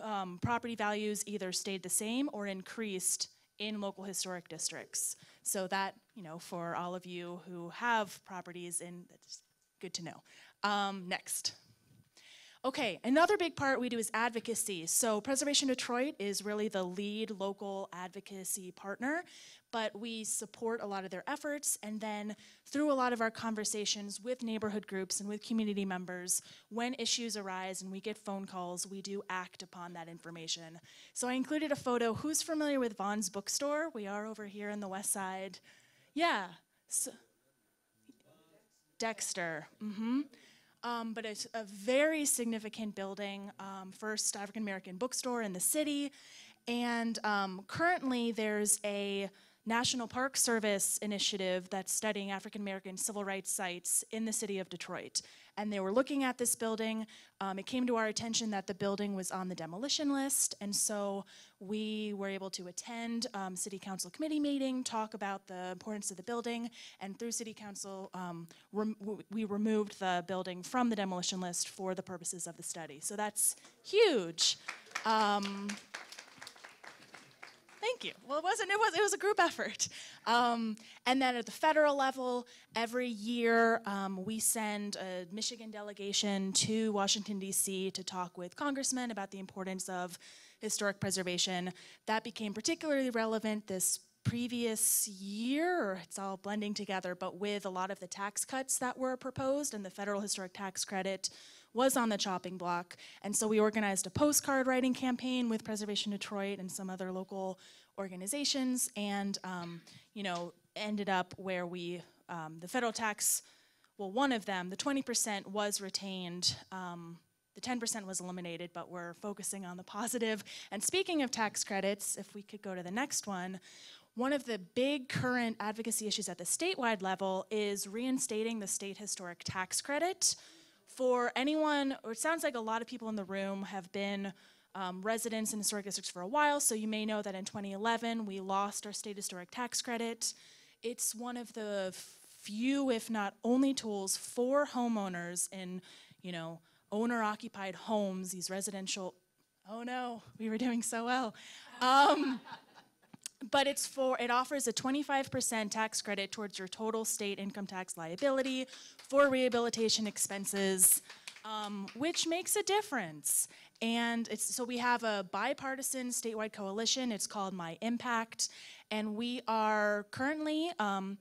um, property values either stayed the same or increased in local historic districts. So that, you know, for all of you who have properties in, that's good to know. Um, next. Okay, another big part we do is advocacy. So, Preservation Detroit is really the lead local advocacy partner, but we support a lot of their efforts. And then, through a lot of our conversations with neighborhood groups and with community members, when issues arise and we get phone calls, we do act upon that information. So, I included a photo. Who's familiar with Vaughn's Bookstore? We are over here in the west side. Yeah. So, Dexter. Mm-hmm. Um, but it's a very significant building, um, first African American bookstore in the city. And um, currently, there's a National Park Service initiative that's studying African American civil rights sites in the city of Detroit. And they were looking at this building. Um, it came to our attention that the building was on the demolition list, and so we were able to attend um, City Council committee meeting, talk about the importance of the building, and through City Council, um, rem- we removed the building from the demolition list for the purposes of the study. So that's huge. Thank you. Well, it wasn't. It was. It was a group effort. Um, and then at the federal level, every year um, we send a Michigan delegation to Washington D.C. to talk with congressmen about the importance of historic preservation. That became particularly relevant this previous year, it's all blending together, but with a lot of the tax cuts that were proposed and the federal historic tax credit was on the chopping block. And so we organized a postcard writing campaign with Preservation Detroit and some other local organizations, and um, you know, ended up where we um, the federal tax. Well, one of them, the 20% was retained. Um, the 10% was eliminated, but we're focusing on the positive. And speaking of tax credits, if we could go to the next one, one of the big current advocacy issues at the statewide level is reinstating the state historic tax credit for anyone, or it sounds like a lot of people in the room have been um, residents in historic districts for a while, so you may know that in 2011 we lost our state historic tax credit. It's one of the few, if not only, tools for homeowners in, you know, owner-occupied homes, these residential. Oh no, we were doing so well. Um, but it's for it offers a 25% tax credit towards your total state income tax liability for rehabilitation expenses um, which makes a difference and it's so we have a bipartisan statewide coalition it's called my impact and we are currently um,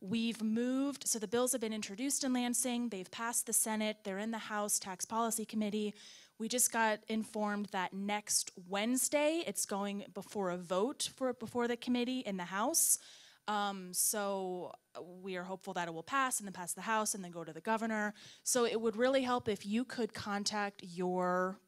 We've moved, so the bills have been introduced in Lansing, they've passed the Senate, they're in the House Tax Policy Committee. We just got informed that next Wednesday, it's going before a vote for, before the committee in the House. Um, so we are hopeful that it will pass and then pass the House and then go to the governor. So it would really help if you could contact your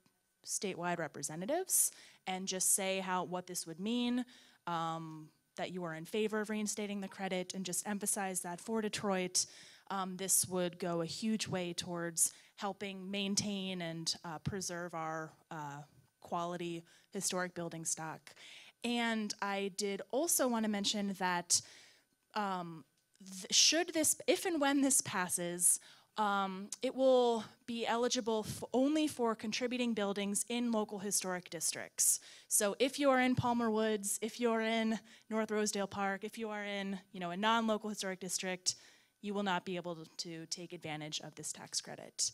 statewide representatives and just say how, what this would mean, um, that you are in favor of reinstating the credit, and just emphasize that for Detroit, um, this would go a huge way towards helping maintain and uh, preserve our uh, quality historic building stock. And I did also want to mention that um, th- should this, if and when this passes, um, it will be eligible only for contributing buildings in local historic districts. So if you are in Palmer Woods, if you're in North Rosedale Park, if you are in, you know, a non-local historic district, you will not be able to, to take advantage of this tax credit.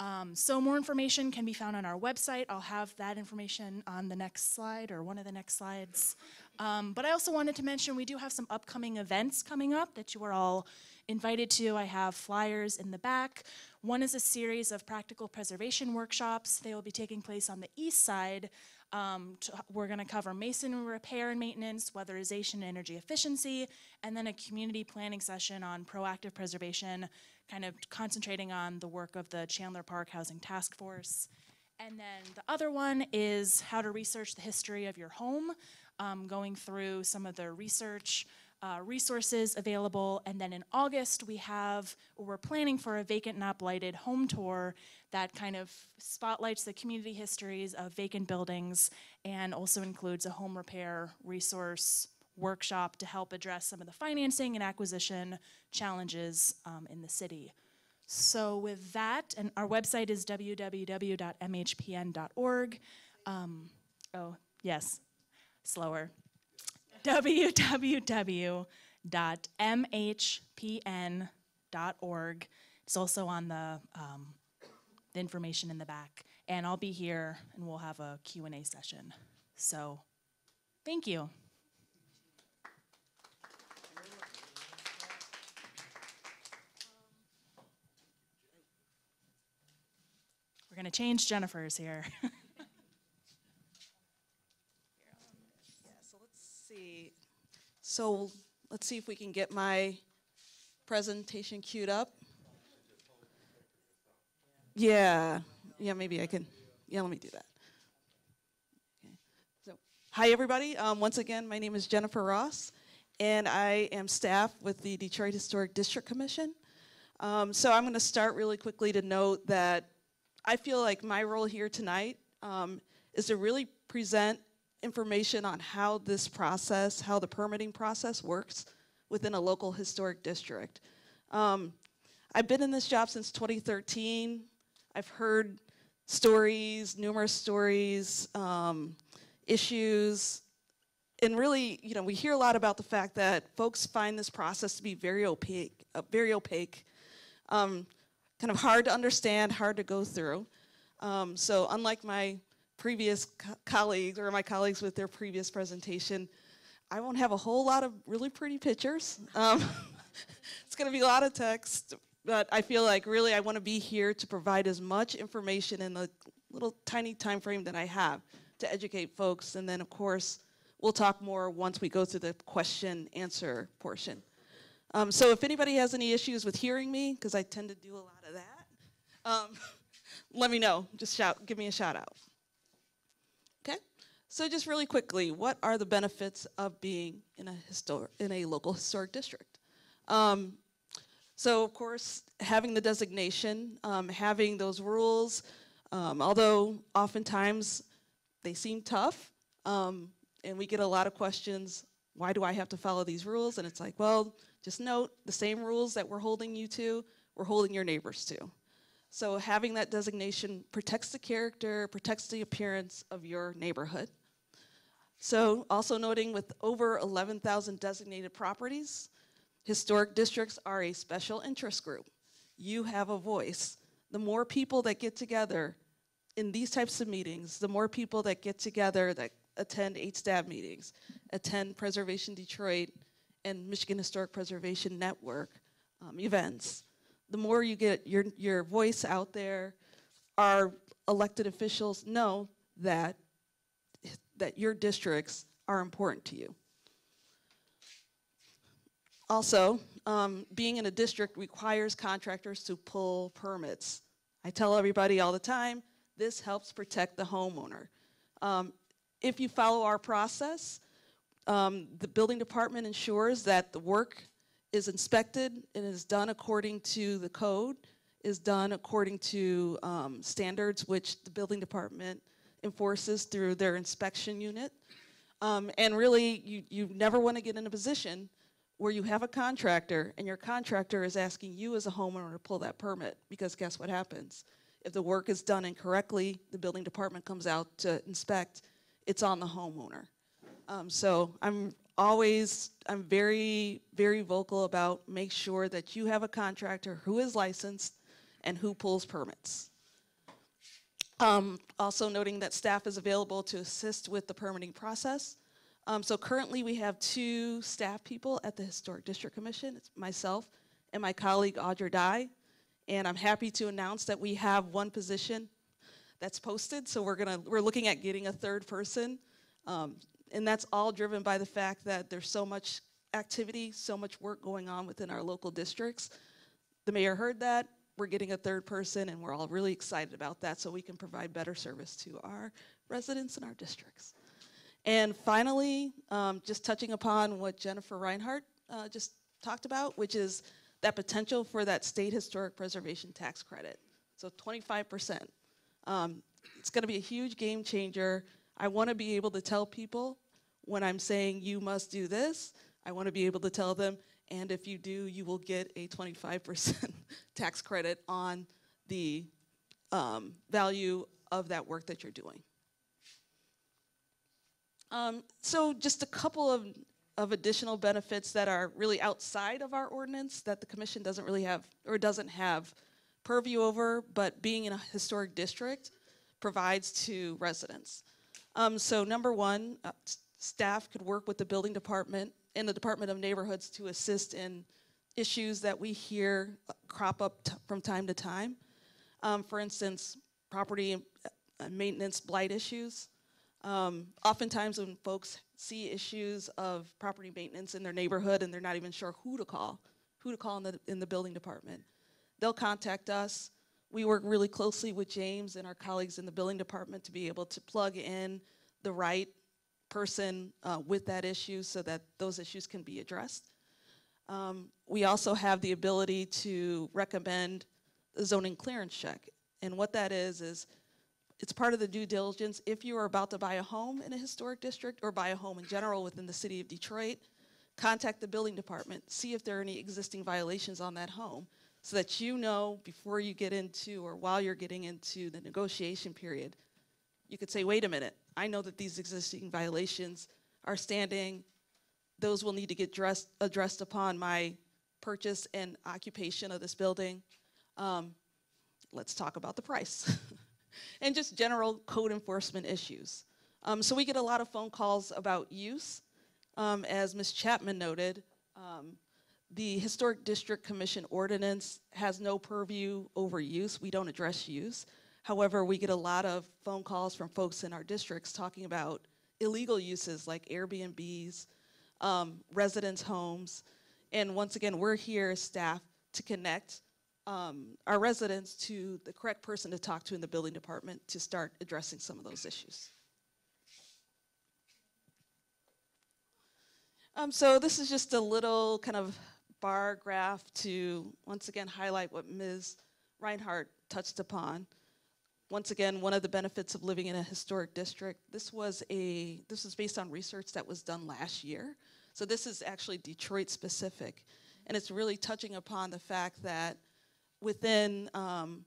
Um, so more information can be found on our website. I'll have that information on the next slide or one of the next slides. Um, but I also wanted to mention we do have some upcoming events coming up that you are all invited to. I have flyers in the back. One is a series of practical preservation workshops. They will be taking place on the east side. Um, to- we're going to cover masonry repair and maintenance, weatherization, and energy efficiency, and then a community planning session on proactive preservation, kind of concentrating on the work of the Chandler Park Housing Task Force. And then the other one is how to research the history of your home, um, going through some of the research uh, resources available. And then in August, we have, or we're planning for a vacant not blighted home tour that kind of spotlights the community histories of vacant buildings and also includes a home repair resource workshop to help address some of the financing and acquisition challenges um, in the city. So with that, and our website is www.mhpn.org. Um, oh, yes, slower. www.mhpn.org. It's also on the, um, the information in the back. And I'll be here and we'll have a Q&A session. So, thank you. We're going to change Jennifer's here. Yeah, so let's see. So let's see if we can get my presentation queued up. Yeah, yeah, maybe I can. Yeah, let me do that. Okay. So, hi everybody. Um, once again, my name is Jennifer Ross, and I am staff with the Detroit Historic District Commission. Um, so I'm going to start really quickly to note that I feel like my role here tonight um, is to really present information on how this process, how the permitting process works within a local historic district. Um, I've been in this job since 2013. I've heard stories, numerous stories, um, issues, and really, you know, we hear a lot about the fact that folks find this process to be very opaque, uh, very opaque, um, kind of hard to understand, hard to go through. Um, so, unlike my previous co- colleagues or my colleagues with their previous presentation, I won't have a whole lot of really pretty pictures. Um, it's going to be a lot of text, but I feel like really I want to be here to provide as much information in the little tiny time frame that I have to educate folks, and then of course we'll talk more once we go through the question answer portion. Um, so if anybody has any issues with hearing me, because I tend to do a lot of that, um, let me know. Just shout, give me a shout out. So just really quickly, what are the benefits of being in a histor- in a local historic district? Um, so of course, having the designation, um, having those rules, um, although oftentimes they seem tough, um, and we get a lot of questions. Why do I have to follow these rules? And it's like, well, just note the same rules that we're holding you to, we're holding your neighbors to. So having that designation protects the character, protects the appearance of your neighborhood. So also noting with over 11,000 designated properties, historic districts are a special interest group. You have a voice. The more people that get together in these types of meetings, the more people that get together that attend stab meetings, attend Preservation Detroit and Michigan Historic Preservation Network um, events, the more you get your, your voice out there, our elected officials know that, that your districts are important to you. Also, um, being in a district requires contractors to pull permits. I tell everybody all the time, this helps protect the homeowner. Um, if you follow our process, um, the building department ensures that the work is inspected and is done according to the code, is done according to um, standards which the building department enforces through their inspection unit. Um, and really, you, you never want to get in a position where you have a contractor and your contractor is asking you as a homeowner to pull that permit because guess what happens? If the work is done incorrectly, the building department comes out to inspect, it's on the homeowner. Um, so I'm always, I'm very, very vocal about make sure that you have a contractor who is licensed and who pulls permits. Um, also noting that staff is available to assist with the permitting process. Um, so currently we have two staff people at the Historic District Commission. It's myself and my colleague Audra Dye. And I'm happy to announce that we have one position that's posted. So we're gonna, we're looking at getting a third person. Um, and that's all driven by the fact that there's so much activity, so much work going on within our local districts. The mayor heard that, we're getting a third person, and we're all really excited about that so we can provide better service to our residents in our districts. And finally, um, just touching upon what Jennifer Reinhardt uh, just talked about, which is that potential for that state historic preservation tax credit. So 25%. Um, it's going to be a huge game changer. I want to be able to tell people when I'm saying you must do this, I want to be able to tell them, and if you do, you will get a 25% tax credit on the um, value of that work that you're doing. Um, so just a couple of, of additional benefits that are really outside of our ordinance that the commission doesn't really have or doesn't have purview over, but being in a historic district provides to residents. Um, so number one, uh, staff could work with the building department and the Department of Neighborhoods to assist in issues that we hear crop up from time to time. Um, for instance, property uh, maintenance blight issues. Um, oftentimes when folks see issues of property maintenance in their neighborhood and they're not even sure who to call, who to call in the, in the building department, they'll contact us. We work really closely with James and our colleagues in the building department to be able to plug in the right person uh, with that issue so that those issues can be addressed. Um, we also have the ability to recommend a zoning clearance check. And what that is, is it's part of the due diligence. If you are about to buy a home in a historic district or buy a home in general within the city of Detroit, contact the building department, see if there are any existing violations on that home so that you know before you get into or while you're getting into the negotiation period, you could say, wait a minute, I know that these existing violations are standing. Those will need to get dressed, addressed upon my purchase and occupation of this building. Um, let's talk about the price. and just general code enforcement issues. Um, so we get a lot of phone calls about use. Um, as Ms. Chapman noted, um, the Historic District Commission ordinance has no purview over use. We don't address use. However, we get a lot of phone calls from folks in our districts talking about illegal uses like Airbnbs, um, residence homes. And once again, we're here as staff to connect um, our residents to the correct person to talk to in the building department to start addressing some of those issues. Um, so this is just a little kind of bar graph to once again highlight what Ms. Reinhardt touched upon once again, one of the benefits of living in a historic district, this was a this was based on research that was done last year. So this is actually Detroit specific, and it's really touching upon the fact that within um,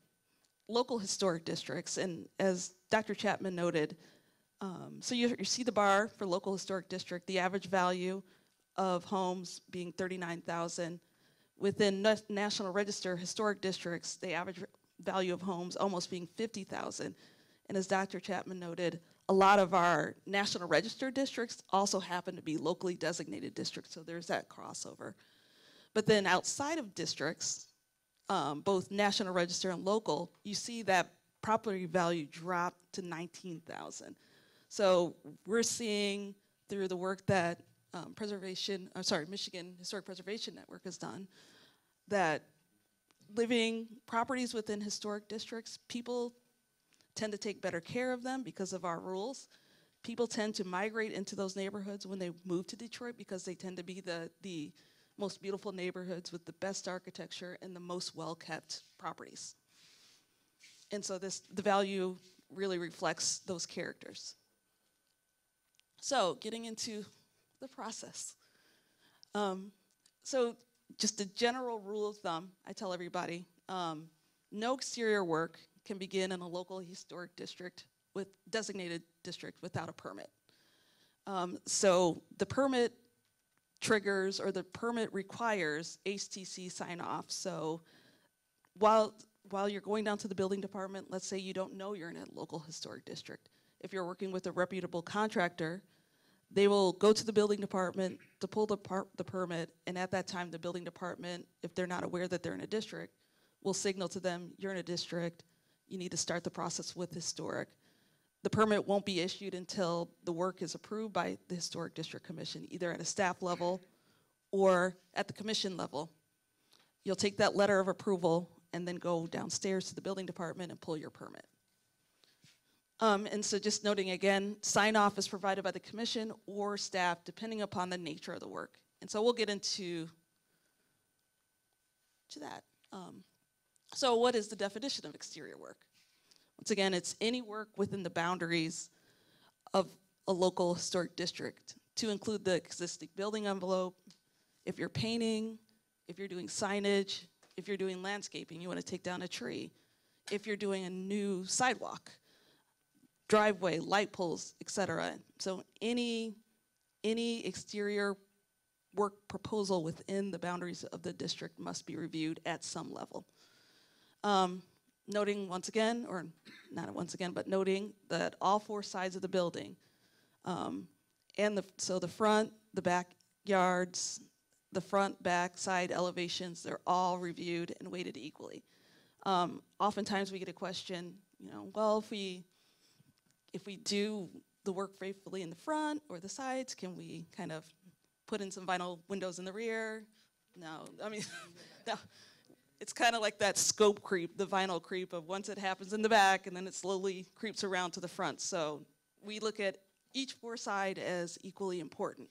local historic districts, and as Dr. Chapman noted, um, so you, you see the bar for local historic district, the average value of homes being 39,000. Within National Register historic districts, the average value of homes almost being 50,000. And as Dr. Chapman noted, a lot of our National Register districts also happen to be locally designated districts, so there's that crossover. But then outside of districts, um, both National Register and local, you see that property value dropped to 19,000. So we're seeing through the work that um, preservation, I'm sorry, Michigan Historic Preservation Network has done, that living properties within historic districts, people tend to take better care of them because of our rules. People tend to migrate into those neighborhoods when they move to Detroit because they tend to be the, the most beautiful neighborhoods with the best architecture and the most well-kept properties. And so this, the value really reflects those characters. So getting into the process. Um, so just a general rule of thumb, I tell everybody, um, no exterior work can begin in a local historic district with designated district without a permit. Um, so the permit triggers or the permit requires HDC sign off. So while while you're going down to the building department, let's say you don't know you're in a local historic district. If you're working with a reputable contractor, they will go to the building department to pull the, the permit, and at that time, the building department, if they're not aware that they're in a district, will signal to them, you're in a district, you need to start the process with historic. The permit won't be issued until the work is approved by the Historic District Commission, either at a staff level or at the commission level. You'll take that letter of approval and then go downstairs to the building department and pull your permit. Um, and so just noting again, sign off is provided by the commission or staff depending upon the nature of the work. And so we'll get into to that. Um, so what is the definition of exterior work? Once again, it's any work within the boundaries of a local historic district to include the existing building envelope. If you're painting, if you're doing signage, if you're doing landscaping, you want to take down a tree. If you're doing a new sidewalk, driveway, light poles, etc. So any any exterior work proposal within the boundaries of the district must be reviewed at some level. Um, noting once again, or not once again, but noting that all four sides of the building, um, and the so the front, the backyards, the front, back, side elevations, they're all reviewed and weighted equally. Um, oftentimes we get a question, you know, well, if we if we do the work faithfully in the front or the sides, can we kind of put in some vinyl windows in the rear? No, I mean, no. It's kind of like that scope creep, the vinyl creep of once it happens in the back and then it slowly creeps around to the front. So we look at each four side as equally important.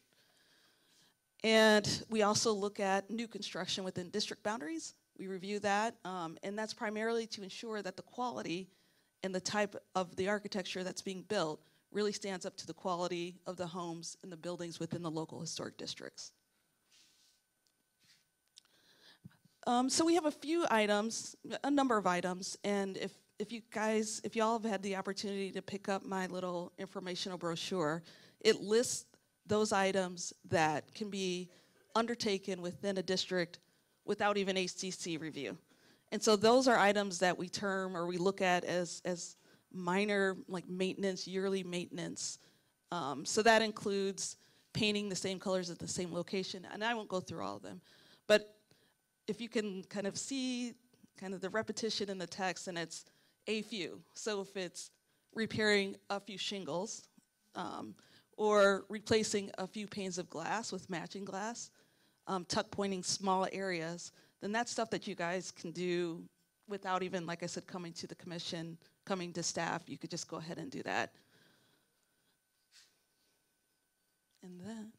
And we also look at new construction within district boundaries. We review that, um, and that's primarily to ensure that the quality and the type of the architecture that's being built really stands up to the quality of the homes and the buildings within the local historic districts. Um, so we have a few items, a number of items, and if, if you guys, if y'all have had the opportunity to pick up my little informational brochure, it lists those items that can be undertaken within a district without even HDC review. And so those are items that we term or we look at as, as minor like maintenance, yearly maintenance. Um, so that includes painting the same colors at the same location, and I won't go through all of them. But if you can kind of see kind of the repetition in the text, and it's a few. So if it's repairing a few shingles, um, or replacing a few panes of glass with matching glass, um, tuck pointing small areas, then that's stuff that you guys can do without even, like I said, coming to the commission, coming to staff. You could just go ahead and do that. And then,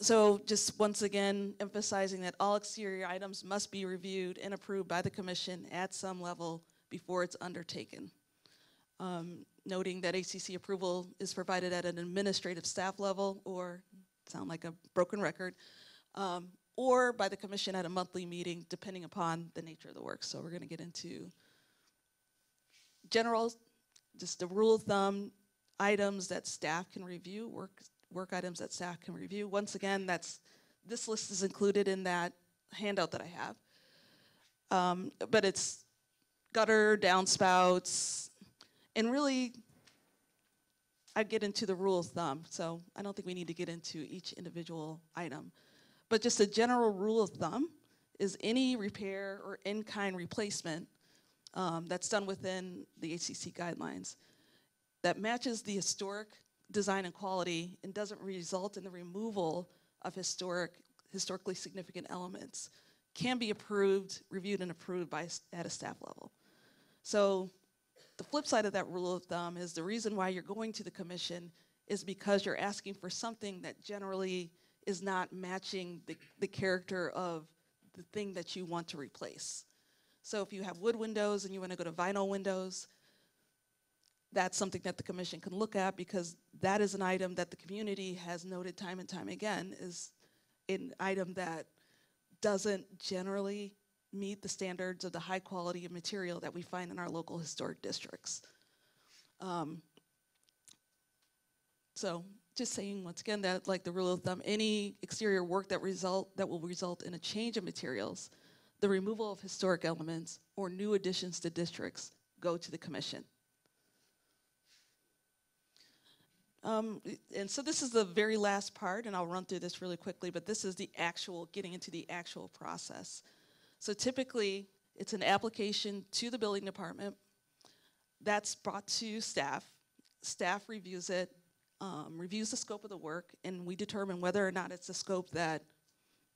so just once again, emphasizing that all exterior items must be reviewed and approved by the commission at some level before it's undertaken. Um, noting that ACC approval is provided at an administrative staff level, or sound like a broken record, um, or by the commission at a monthly meeting, depending upon the nature of the work. So we're going to get into general, just a rule of thumb, items that staff can review, work work items that staff can review. Once again, that's this list is included in that handout that I have. Um, but it's gutter, downspouts, and really, I'd get into the rule of thumb. So I don't think we need to get into each individual item. But just a general rule of thumb is any repair or in-kind replacement um, that's done within the HDC guidelines that matches the historic design and quality and doesn't result in the removal of historic, historically significant elements can be approved, reviewed, and approved by, at a staff level. So the flip side of that rule of thumb is the reason why you're going to the commission is because you're asking for something that generally is not matching the, the character of the thing that you want to replace. So if you have wood windows and you want to go to vinyl windows, that's something that the commission can look at because that is an item that the community has noted time and time again is an item that doesn't generally meet the standards of the high quality of material that we find in our local historic districts. Um, so just saying once again that like the rule of thumb, any exterior work that result that will result in a change of materials, the removal of historic elements or new additions to districts go to the commission. Um, and so this is the very last part, and I'll run through this really quickly, but this is the actual, getting into the actual process. So typically, it's an application to the building department that's brought to staff. Staff reviews it, um, reviews the scope of the work, and we determine whether or not it's a scope that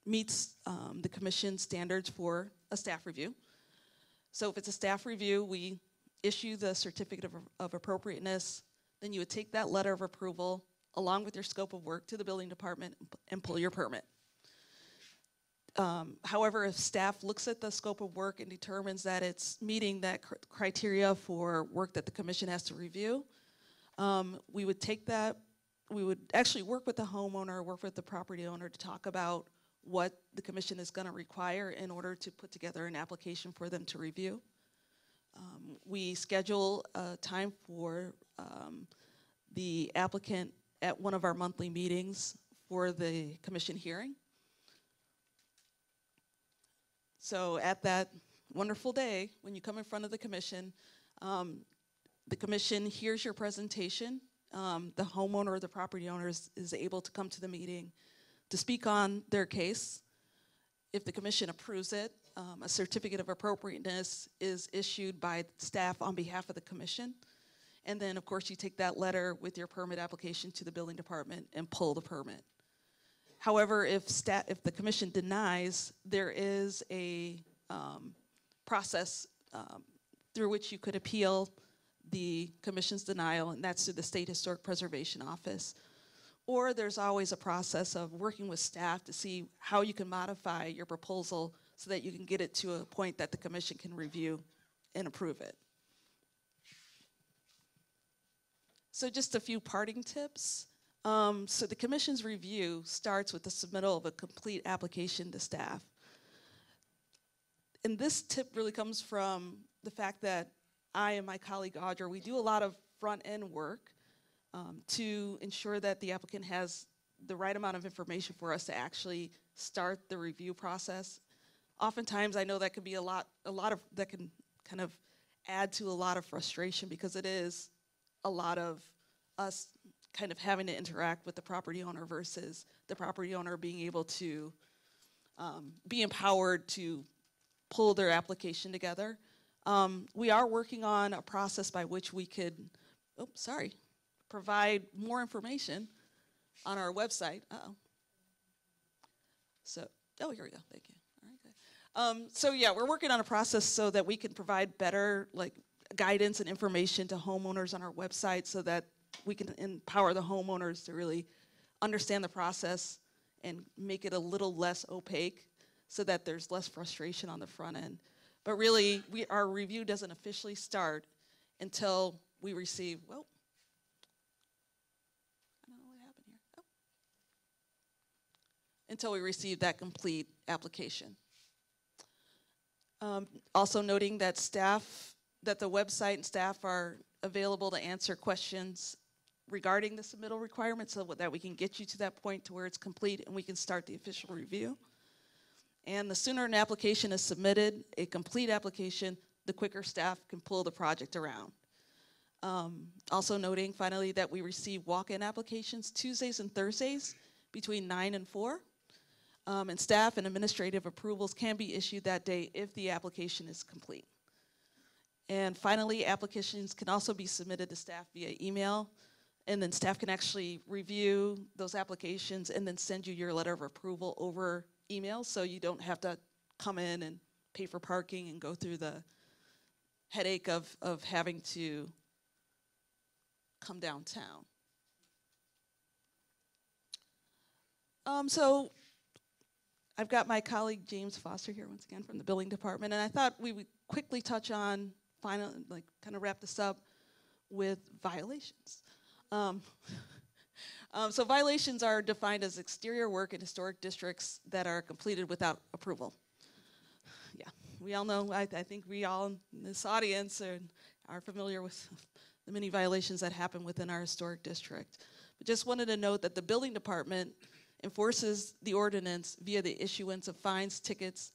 meets um, the commission standards for a staff review. So if it's a staff review, we issue the certificate of, of appropriateness. Then you would take that letter of approval along with your scope of work to the building department and pull your permit. Um, however, if staff looks at the scope of work and determines that it's meeting that cr- criteria for work that the commission has to review, um, we would take that, we would actually work with the homeowner, work with the property owner to talk about what the commission is gonna require in order to put together an application for them to review. Um, we schedule a time for, um, the applicant at one of our monthly meetings for the commission hearing. So at that wonderful day, when you come in front of the commission, um, the commission hears your presentation. Um, the homeowner or the property owner is, is able to come to the meeting to speak on their case. If the commission approves it, um, a certificate of appropriateness is issued by staff on behalf of the commission. And then, of course, you take that letter with your permit application to the building department and pull the permit. However, if if the commission denies, there is a um, process um, through which you could appeal the commission's denial, and that's through the State Historic Preservation Office. Or there's always a process of working with staff to see how you can modify your proposal so that you can get it to a point that the commission can review and approve it. So just a few parting tips. Um, so the commission's review starts with the submittal of a complete application to staff. And this tip really comes from the fact that I and my colleague Audra, we do a lot of front-end work um, to ensure that the applicant has the right amount of information for us to actually start the review process. Oftentimes, I know that can be a lot, a lot of, that can kind of add to a lot of frustration because it is a lot of us kind of having to interact with the property owner versus the property owner being able to um, be empowered to pull their application together. Um, we are working on a process by which we could, oh, sorry, provide more information on our website. Uh-oh. So, oh, here we go. Thank you. All right, good. Um, so yeah, we're working on a process so that we can provide better like guidance and information to homeowners on our website so that we can empower the homeowners to really understand the process and make it a little less opaque so that there's less frustration on the front end. But really, we, our review doesn't officially start until we receive, well, I don't know what happened here. Oh. Until we receive that complete application. Um, also noting that staff, that the website and staff are available to answer questions regarding the submittal requirements so that we can get you to that point to where it's complete and we can start the official review. And the sooner an application is submitted, a complete application, the quicker staff can pull the project around. Um, also noting finally that we receive walk-in applications Tuesdays and Thursdays between nine and four. Um, and staff and administrative approvals can be issued that day if the application is complete. And finally, applications can also be submitted to staff via email. And then staff can actually review those applications and then send you your letter of approval over email. So you don't have to come in and pay for parking and go through the headache of, of having to come downtown. Um, so I've got my colleague James Foster here once again from the building department, and I thought we would quickly touch on final, like kind of wrap this up with violations. Um, um, so violations are defined as exterior work in historic districts that are completed without approval. Yeah, we all know. I, I think we all in this audience are, are familiar with the many violations that happen within our historic district. But just wanted to note that the building department enforces the ordinance via the issuance of fines, tickets,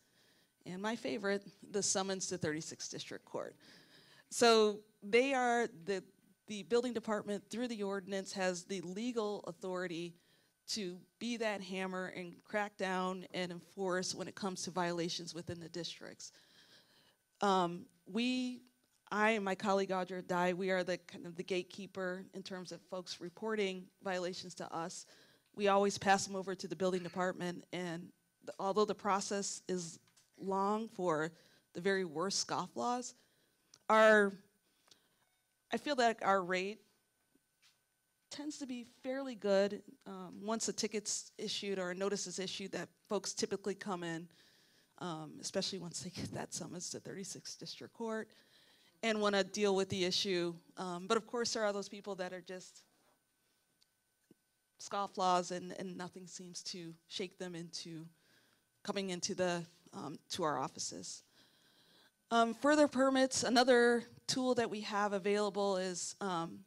and my favorite, the summons to 36th District Court. So they are, the, the building department through the ordinance has the legal authority to be that hammer and crack down and enforce when it comes to violations within the districts. Um, we, I and my colleague Audra Dye, we are the kind of the gatekeeper in terms of folks reporting violations to us. We always pass them over to the building department, and the, although the process is long for the very worst scofflaws, our I feel that our rate tends to be fairly good. Um, once a ticket's issued or a notice is issued, that folks typically come in, um, especially once they get that summons to 36th District Court, and want to deal with the issue. Um, but of course, there are those people that are just scofflaws, and, and nothing seems to shake them into coming into the um, to our offices. Um, further permits, another tool that we have available is um,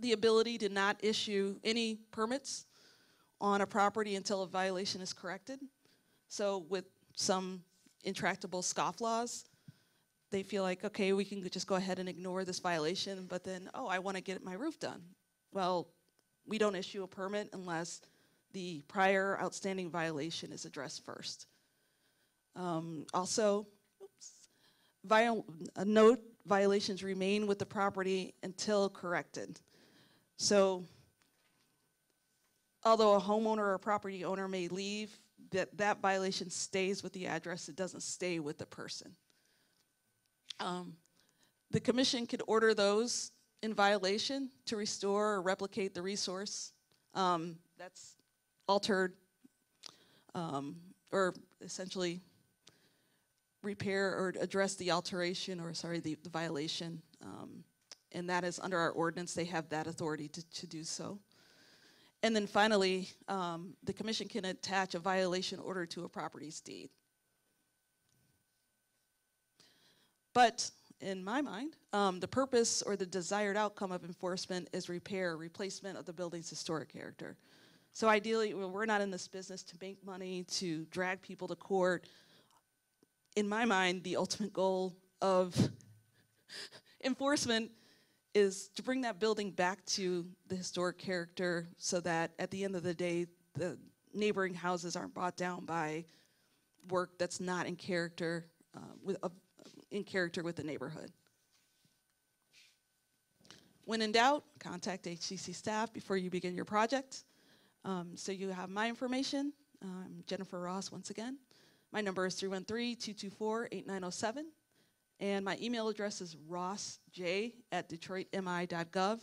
the ability to not issue any permits on a property until a violation is corrected. So with some intractable scofflaws, they feel like, okay, we can just go ahead and ignore this violation, but then, oh, I want to get my roof done. Well, we don't issue a permit unless the prior outstanding violation is addressed first. Um, also, viol- note violations remain with the property until corrected. So, although a homeowner or a property owner may leave, that, that violation stays with the address, it doesn't stay with the person. Um, the commission could order those in violation to restore or replicate the resource um, that's altered um, or essentially repair or address the alteration or sorry the, the violation um, and that is under our ordinance they have that authority to, to do so. And then finally um, the commission can attach a violation order to a property's deed. But in my mind um, the purpose or the desired outcome of enforcement is repair replacement of the building's historic character. So ideally we're not in this business to make money to drag people to court in my mind, the ultimate goal of enforcement is to bring that building back to the historic character so that at the end of the day, the neighboring houses aren't brought down by work that's not in character uh, with uh, in character with the neighborhood. When in doubt, contact HDC staff before you begin your project. Um, so you have my information. I'm Jennifer Ross once again. My number is 313-224-8907. And my email address is rossj at detroitmi.gov.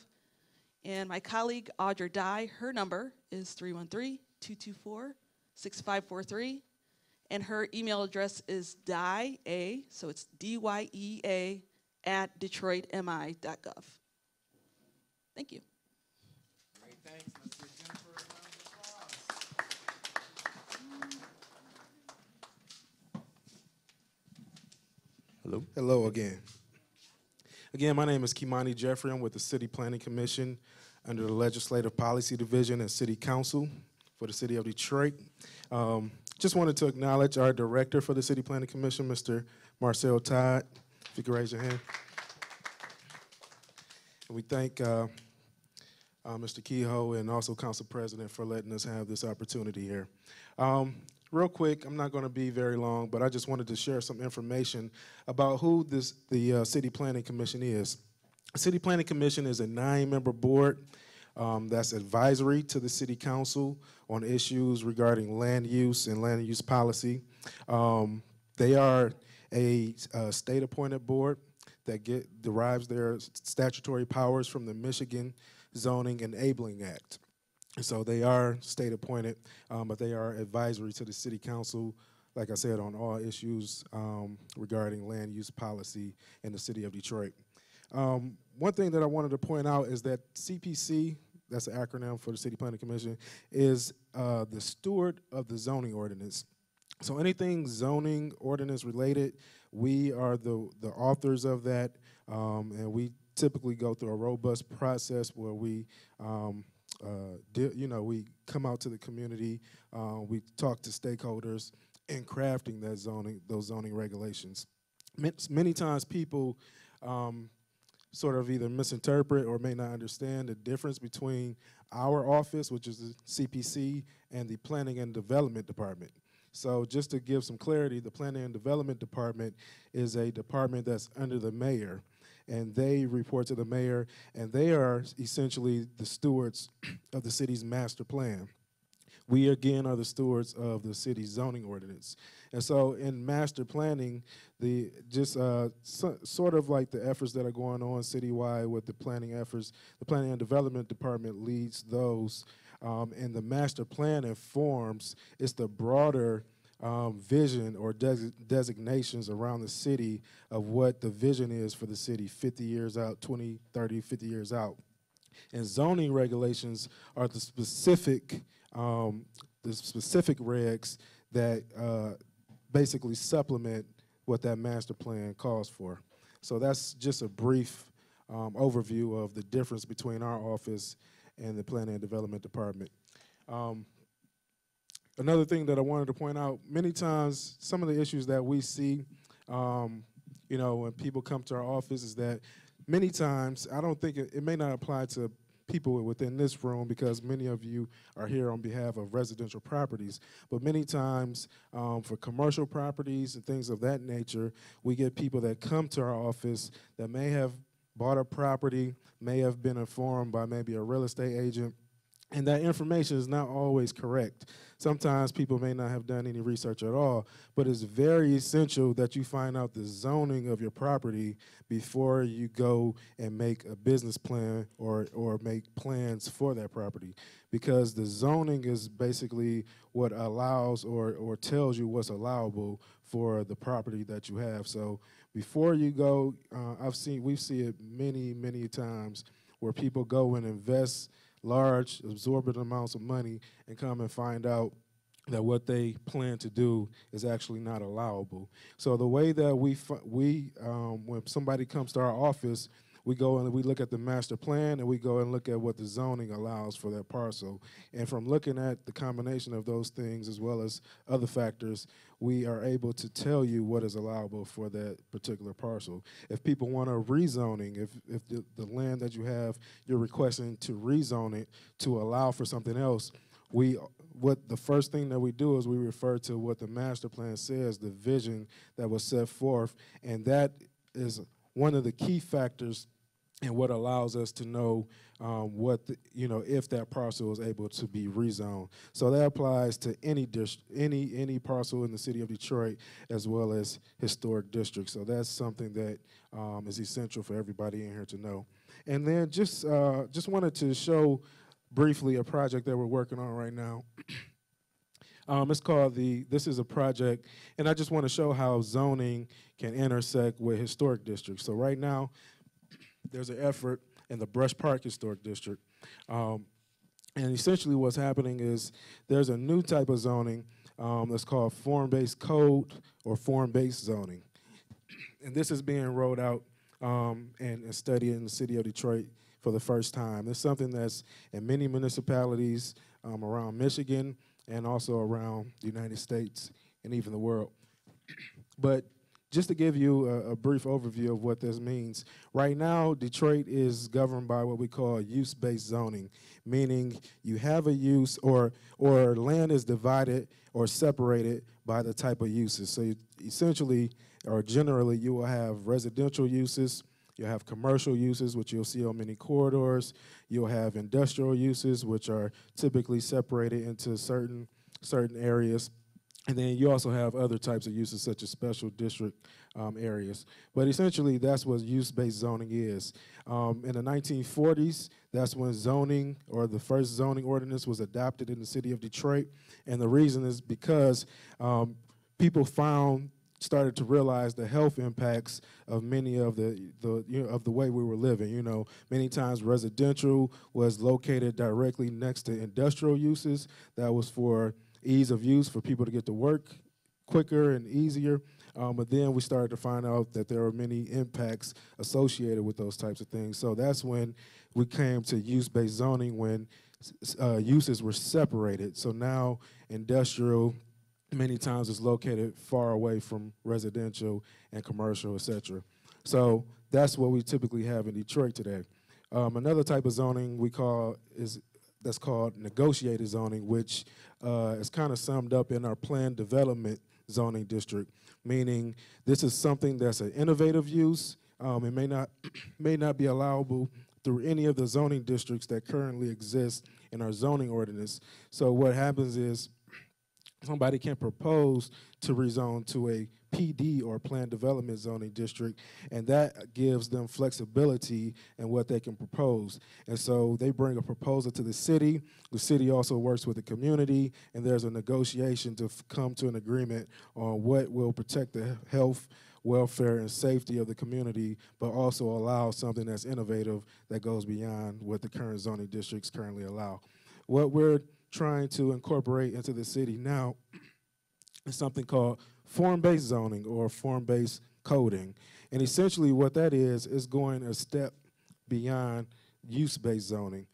And my colleague Audra Dye, her number is 313-224-6543. And her email address is dye, A, so it's D-Y-E-A, at detroitmi.gov. Thank you. Great, thanks, Mr. Jennifer Hernandez Ross. Hello. Hello again. Again, my name is Kimani Jeffrey. I'm with the City Planning Commission under the Legislative Policy Division and City Council for the City of Detroit. Um, just wanted to acknowledge our director for the City Planning Commission, Mr. Marcel Todd. If you could raise your hand. And we thank uh, uh, Mr. Kehoe and also Council President for letting us have this opportunity here. Um, real quick, I'm not going to be very long, but I just wanted to share some information about who this the uh, City Planning Commission is. The City Planning Commission is a nine-member board um, that's advisory to the City Council on issues regarding land use and land use policy. Um, they are a, uh state-appointed board that get derives their statutory powers from the Michigan Zoning Enabling Act. So they are state appointed, um, but they are advisory to the city council, like I said, on all issues um, regarding land use policy in the city of Detroit. Um, one thing that I wanted to point out is that CPC, that's an acronym for the City Planning Commission, is uh, the steward of the zoning ordinance. So anything zoning ordinance related, we are the, the authors of that, um, and we typically go through a robust process where we, um, you know, we come out to the community, uh, we talk to stakeholders in crafting that zoning, those zoning regulations. Many times people um, sort of either misinterpret or may not understand the difference between our office, which is the CPC, and the Planning and Development Department. So just to give some clarity, the Planning and Development Department is a department that's under the mayor, and they report to the mayor, and they are essentially the stewards of the city's master plan. We again are the stewards of the city's zoning ordinance. And so in master planning, the just uh, so, sort of like the efforts that are going on citywide with the planning efforts, the planning and development department leads those. Um, and the master plan informs it's the broader um, vision or des- designations around the city of what the vision is for the city 50 years out, 20, 30, 50 years out. And zoning regulations are the specific, um, the specific regs that uh, basically supplement what that master plan calls for. So that's just a brief um, overview of the difference between our office and the Planning and Development Department. Um, another thing that I wanted to point out, many times some of the issues that we see, um, you know, when people come to our office is that many times, I don't think it, it may not apply to people within this room because many of you are here on behalf of residential properties. But many times, um, for commercial properties and things of that nature, we get people that come to our office that may have bought a property, may have been informed by maybe a real estate agent, and that information is not always correct. Sometimes people may not have done any research at all, but it's very essential that you find out the zoning of your property before you go and make a business plan or, or make plans for that property. Because the zoning is basically what allows or, or tells you what's allowable for the property that you have. So before you go, uh, I've seen, we've seen it many, many times where people go and invest large, absorbent amounts of money and come and find out that what they plan to do is actually not allowable. So the way that we we um, when somebody comes to our office, we go and we look at the master plan and we go and look at what the zoning allows for that parcel. And from looking at the combination of those things as well as other factors, we are able to tell you what is allowable for that particular parcel. If people want a rezoning, if, if the, the land that you have, you're requesting to rezone it to allow for something else, we what the first thing that we do is we refer to what the master plan says, the vision that was set forth, and that is one of the key factors and what allows us to know um, what the, you know if that parcel is able to be rezoned. So that applies to any any any parcel in the city of Detroit as well as historic districts. So that's something that um, is essential for everybody in here to know. And then just uh, just wanted to show briefly a project that we're working on right now. Um, it's called the, this is a project, and I just want to show how zoning can intersect with historic districts. So right now, there's an effort in the Brush Park Historic District. Um, and essentially what's happening is there's a new type of zoning um, that's called form-based code or form-based zoning. And this is being rolled out um, and, and studied in the city of Detroit for the first time. It's something that's in many municipalities um, around Michigan and also around the United States and even the world. But just to give you a, a brief overview of what this means, right now Detroit is governed by what we call use-based zoning, meaning you have a use or or land is divided or separated by the type of uses. So you, essentially or generally you will have residential uses, you'll have commercial uses, which you'll see on many corridors, you'll have industrial uses, which are typically separated into certain certain areas. And then you also have other types of uses such as special district um, areas. But essentially, that's what use-based zoning is. Um, in the 1940s, that's when zoning or the first zoning ordinance was adopted in the city of Detroit. And the reason is because um, people found started to realize the health impacts of many of the, the you know, of the way we were living. You know, many times residential was located directly next to industrial uses. That was for ease of use for people to get to work quicker and easier. Um, but then we started to find out that there are many impacts associated with those types of things. So that's when we came to use-based zoning when uh, uses were separated. So now industrial many times is located far away from residential and commercial, et cetera. So that's what we typically have in Detroit today. Um, another type of zoning we call is that's called negotiated zoning, which uh, is kind of summed up in our planned development zoning district, meaning this is something that's an innovative use. Um, it may not may not be allowable through any of the zoning districts that currently exist in our zoning ordinance. So what happens is somebody can propose to rezone to a PD or planned development zoning district, and that gives them flexibility in what they can propose. And so they bring a proposal to the city. The city also works with the community, and there's a negotiation to come to an agreement on what will protect the health, welfare, and safety of the community, but also allow something that's innovative that goes beyond what the current zoning districts currently allow. What we're trying to incorporate into the city now is something called form-based zoning or form-based coding. And essentially what that is, is going a step beyond use-based zoning.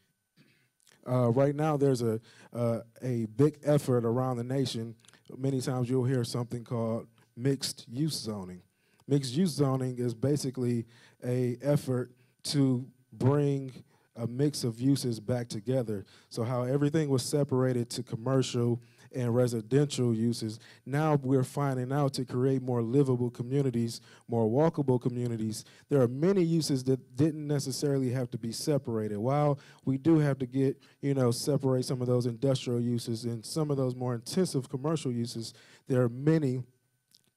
Uh, right now there's a, uh, a big effort around the nation. Many times you'll hear something called mixed use zoning. Mixed use zoning is basically a effort to bring a mix of uses back together. So how everything was separated to commercial and residential uses, now we're finding out to create more livable communities, more walkable communities. There are many uses that didn't necessarily have to be separated. While we do have to get, you know, separate some of those industrial uses and some of those more intensive commercial uses, there are many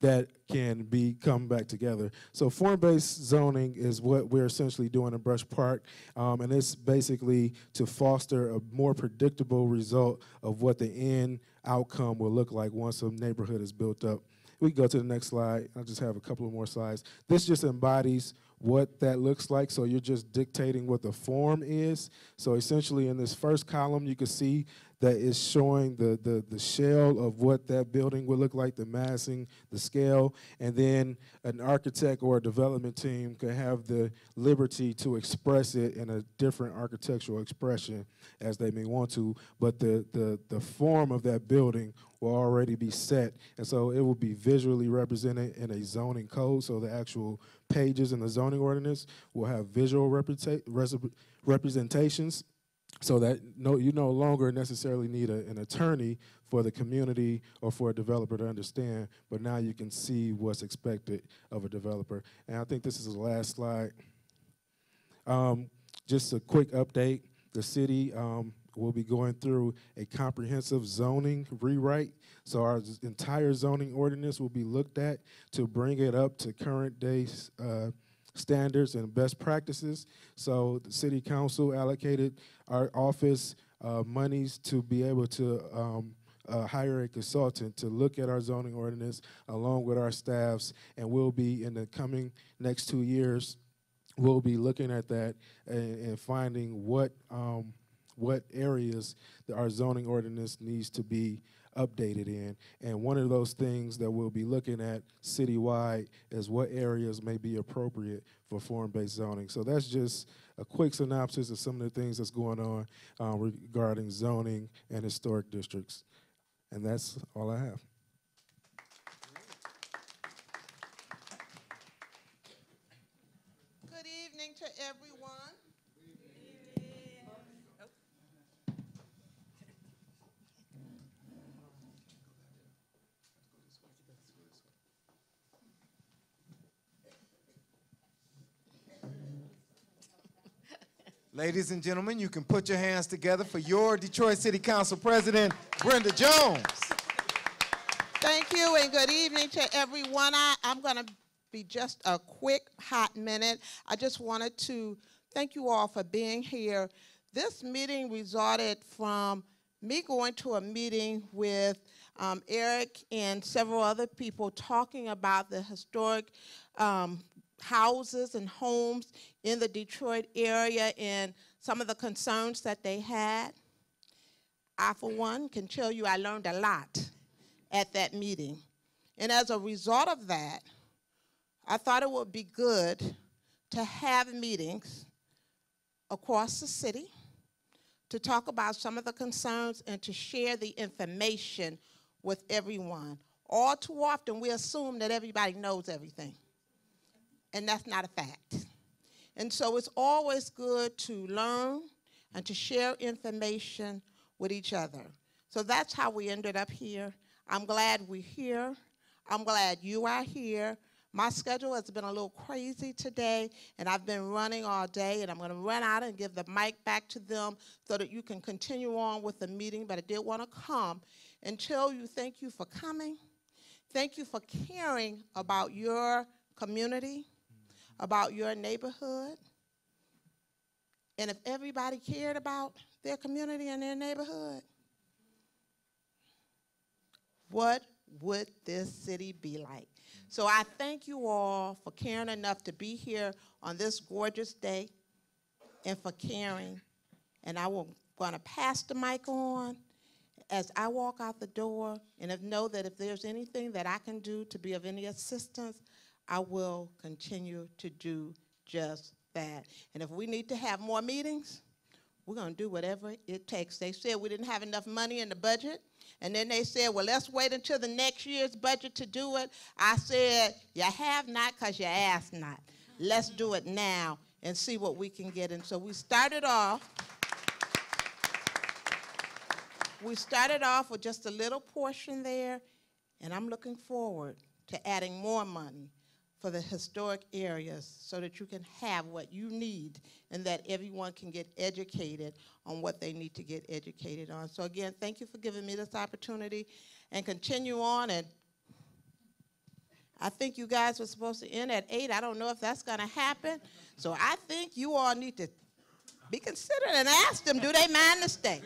that can be come back together. So form-based zoning is what we're essentially doing in Brush Park, um, and it's basically to foster a more predictable result of what the end outcome will look like once a neighborhood is built up. We can go to the next slide. I'll just have a couple of more slides. This just embodies what that looks like. So you're just dictating what the form is. So essentially in this first column, you can see that is showing the, the, the shell of what that building would look like, the massing, the scale, and then an architect or a development team can have the liberty to express it in a different architectural expression as they may want to, but the, the, the form of that building will already be set, and so it will be visually represented in a zoning code, so the actual pages in the zoning ordinance will have visual representations so that no, you no longer necessarily need a, an attorney for the community or for a developer to understand, but now you can see what's expected of a developer. And I think this is the last slide. Um, just a quick update. The city um, will be going through a comprehensive zoning rewrite. So our entire zoning ordinance will be looked at to bring it up to current day uh, standards and best practices. So the city council allocated our office uh, monies to be able to um, uh, hire a consultant to look at our zoning ordinance along with our staffs, and we'll be in the coming next two years. We'll be looking at that and, and finding what um, what areas that our zoning ordinance needs to be updated in. And one of those things that we'll be looking at citywide is what areas may be appropriate for form-based zoning. So that's just a quick synopsis of some of the things that's going on uh, regarding zoning and historic districts. And that's all I have. to everyone. Ladies and gentlemen, you can put your hands together for your Detroit City Council President, Brenda Jones. Thank you and good evening to everyone. I, I'm going to be just a quick hot minute. I just wanted to thank you all for being here. This meeting resulted from me going to a meeting with um, Eric and several other people talking about the historic um, houses and homes in the Detroit area and some of the concerns that they had. I, for one, can tell you I learned a lot at that meeting. And as a result of that, I thought it would be good to have meetings across the city to talk about some of the concerns and to share the information with everyone. All too often, we assume that everybody knows everything, and that's not a fact. And so it's always good to learn and to share information with each other. So that's how we ended up here. I'm glad we're here. I'm glad you are here. My schedule has been a little crazy today, and I've been running all day, and I'm going to run out and give the mic back to them so that you can continue on with the meeting. But I did want to come and tell you thank you for coming. Thank you for caring about your community, about your neighborhood. And if everybody cared about their community and their neighborhood, what would this city be like? So I thank you all for caring enough to be here on this gorgeous day and for caring. And I will going to pass the mic on as I walk out the door and know that if there's anything that I can do to be of any assistance, I will continue to do just that. And if we need to have more meetings, we're going to do whatever it takes. They said we didn't have enough money in the budget. And then they said, well, let's wait until the next year's budget to do it. I said, you have not because you asked not. Let's do it now and see what we can get. And so we started off. We started off with just a little portion there, and I'm looking forward to adding more money for the historic areas so that you can have what you need and that everyone can get educated on what they need to get educated on. So again, thank you for giving me this opportunity and continue on and I think you guys were supposed to end at 8. I don't know if that's going to happen. So I think you all need to be considerate and ask them, do they mind to stay?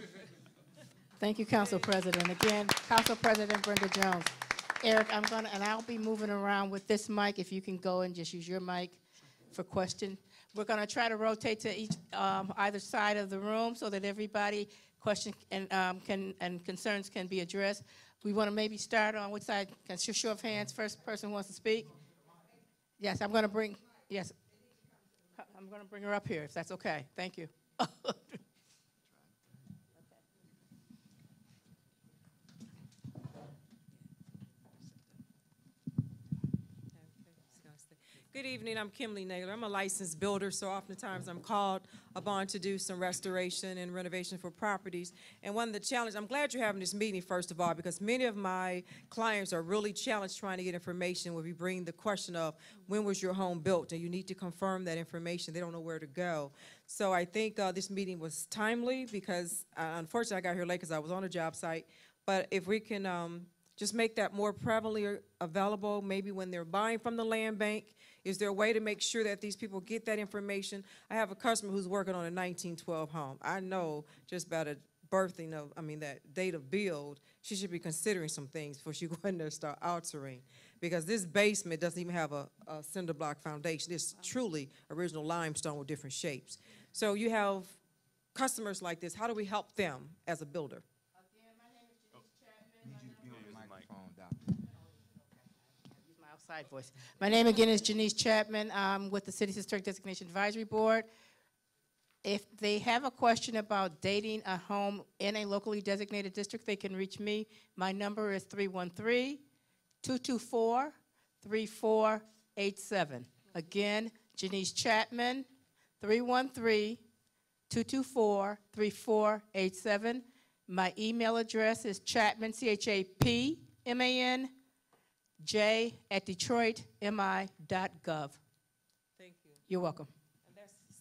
Thank you, Council President. Again, Council President Brenda Jones. Eric, I'm gonna, and I'll be moving around with this mic, if you can go and just use your mic for question. We're gonna try to rotate to each, um, either side of the room so that everybody question and, um, can, and concerns can be addressed. We wanna maybe start on which side, can show show of hands, first person who wants to speak? Yes, I'm gonna bring, yes. I'm gonna bring her up here, if that's okay. Thank you. Good evening, I'm Kimley Naylor. I'm a licensed builder, so oftentimes I'm called upon to do some restoration and renovation for properties. And one of the challenges, I'm glad you're having this meeting, first of all, because many of my clients are really challenged trying to get information when we bring the question of when was your home built, and you need to confirm that information. They don't know where to go. So I think uh, this meeting was timely because uh, unfortunately I got here late because I was on a job site. But if we can um, just make that more prevalently available, maybe when they're buying from the land bank. Is there a way to make sure that these people get that information? I have a customer who's working on a 1912 home. I know just about a birthing of, I mean, that date of build, she should be considering some things before she go in there and start altering. Because this basement doesn't even have a, a cinder block foundation. It's truly original limestone with different shapes. So you have customers like this. How do we help them as a builder? Voice. My name again is Janese Chapman. I'm with the City's Historic Designation Advisory Board. If they have a question about dating a home in a locally designated district, they can reach me. My number is 313-224-3487. Again, Janese Chapman, 313-224-3487. My email address is Chapman, C-H-A-P-M-A-N, J at detroitmi.gov. Thank you. You're welcome.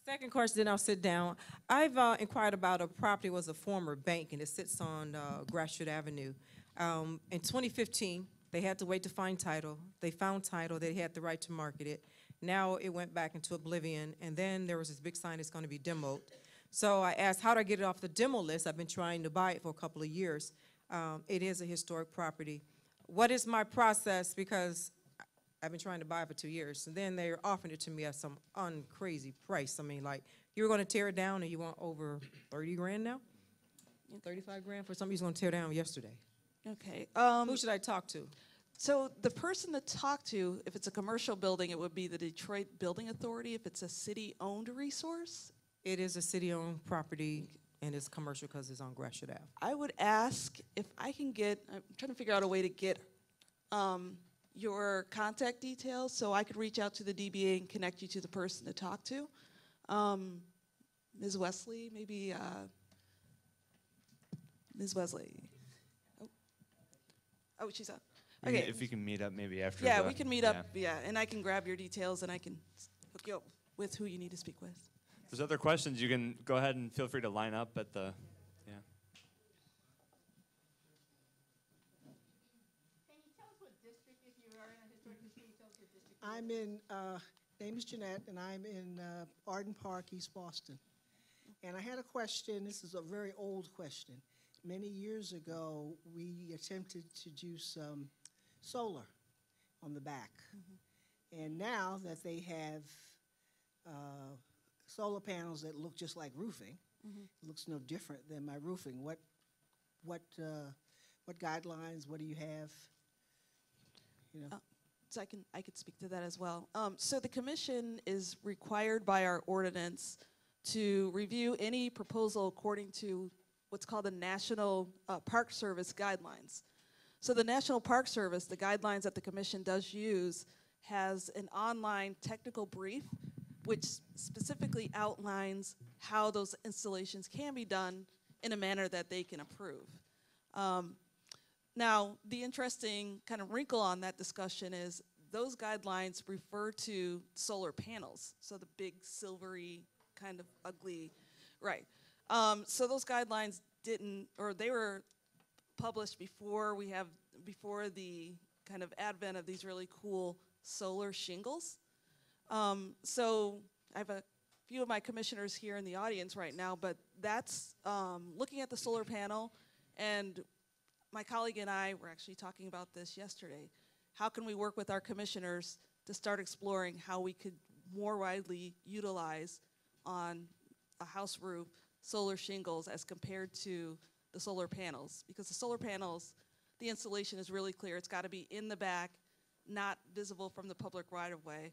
Second question, then I'll sit down. I've uh, inquired about a property, was a former bank, and it sits on uh, Gratiot Avenue. Um, In 2015, they had to wait to find title. They found title, they had the right to market it. Now it went back into oblivion, and then there was this big sign, it's going to be demoed. So I asked, how do I get it off the demo list? I've been trying to buy it for a couple of years. Um, It is a historic property. What is my process? Because I've been trying to buy it for two years, and then they're offering it to me at some uncrazy price. I mean, like, you're gonna tear it down and you want over thirty grand now? Thirty-five grand for something you was gonna tear down yesterday? Okay. Um, Who should I talk to? So the person to talk to, if it's a commercial building, it would be the Detroit Building Authority. If it's a city-owned resource, It is a city-owned property and it's commercial because it's on Gratiot Ave. I would ask if I can get, I'm trying to figure out a way to get um, your contact details so I could reach out to the DBA and connect you to the person to talk to. Um, Ms. Wesley, maybe, uh, Ms. Wesley. Oh, Oh, she's up. Okay. If you can meet up maybe after. Yeah, the- we can meet yeah. up, yeah, and I can grab your details and I can hook you up with who you need to speak with. If there's other questions, you can go ahead and feel free to line up at the, yeah. I'm in, uh, name is Jeanette, and I'm in uh, Arden Park, East Boston. And I had a question, this is a very old question. Many years ago, we attempted to do some solar on the back. And now that they have uh, solar panels that look just like roofing—it looks no different than my roofing, what, what, uh, what guidelines, what do you have? You know? Uh, So I can, I could speak to that as well. Um, so the commission is required by our ordinance to review any proposal according to what's called the National uh, Park Service guidelines. So the National Park Service, the guidelines that the commission does use, has an online technical brief which specifically outlines how those installations can be done in a manner that they can approve. Um, now, the interesting kind of wrinkle on that discussion is those guidelines refer to solar panels, so the big silvery kind of ugly, right. Um, so those guidelines didn't, or they were published before we have, before the kind of advent of these really cool solar shingles. Um, so I have a few of my commissioners here in the audience right now, but that's um, looking at the solar panel and my colleague and I were actually talking about this yesterday. How can we work with our commissioners to start exploring how we could more widely utilize on a house roof solar shingles as compared to the solar panels? Because the solar panels, the installation is really clear. It's got to be in the back, not visible from the public right of way.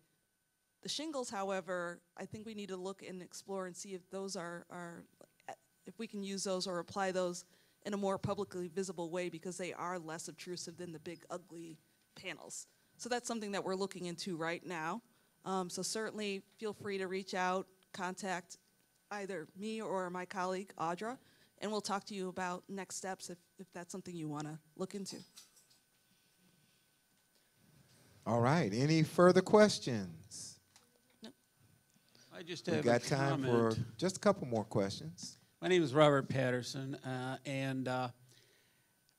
The shingles, however, I think we need to look and explore and see if those are, are if we can use those or apply those in a more publicly visible way because they are less obtrusive than the big ugly panels. So that's something that we're looking into right now. Um, so certainly feel free to reach out, contact either me or my colleague Audra, and we'll talk to you about next steps if, if that's something you want to look into. All right, any further questions? I just We have got a time for just a couple more questions. My name is Robert Patterson, uh, and uh,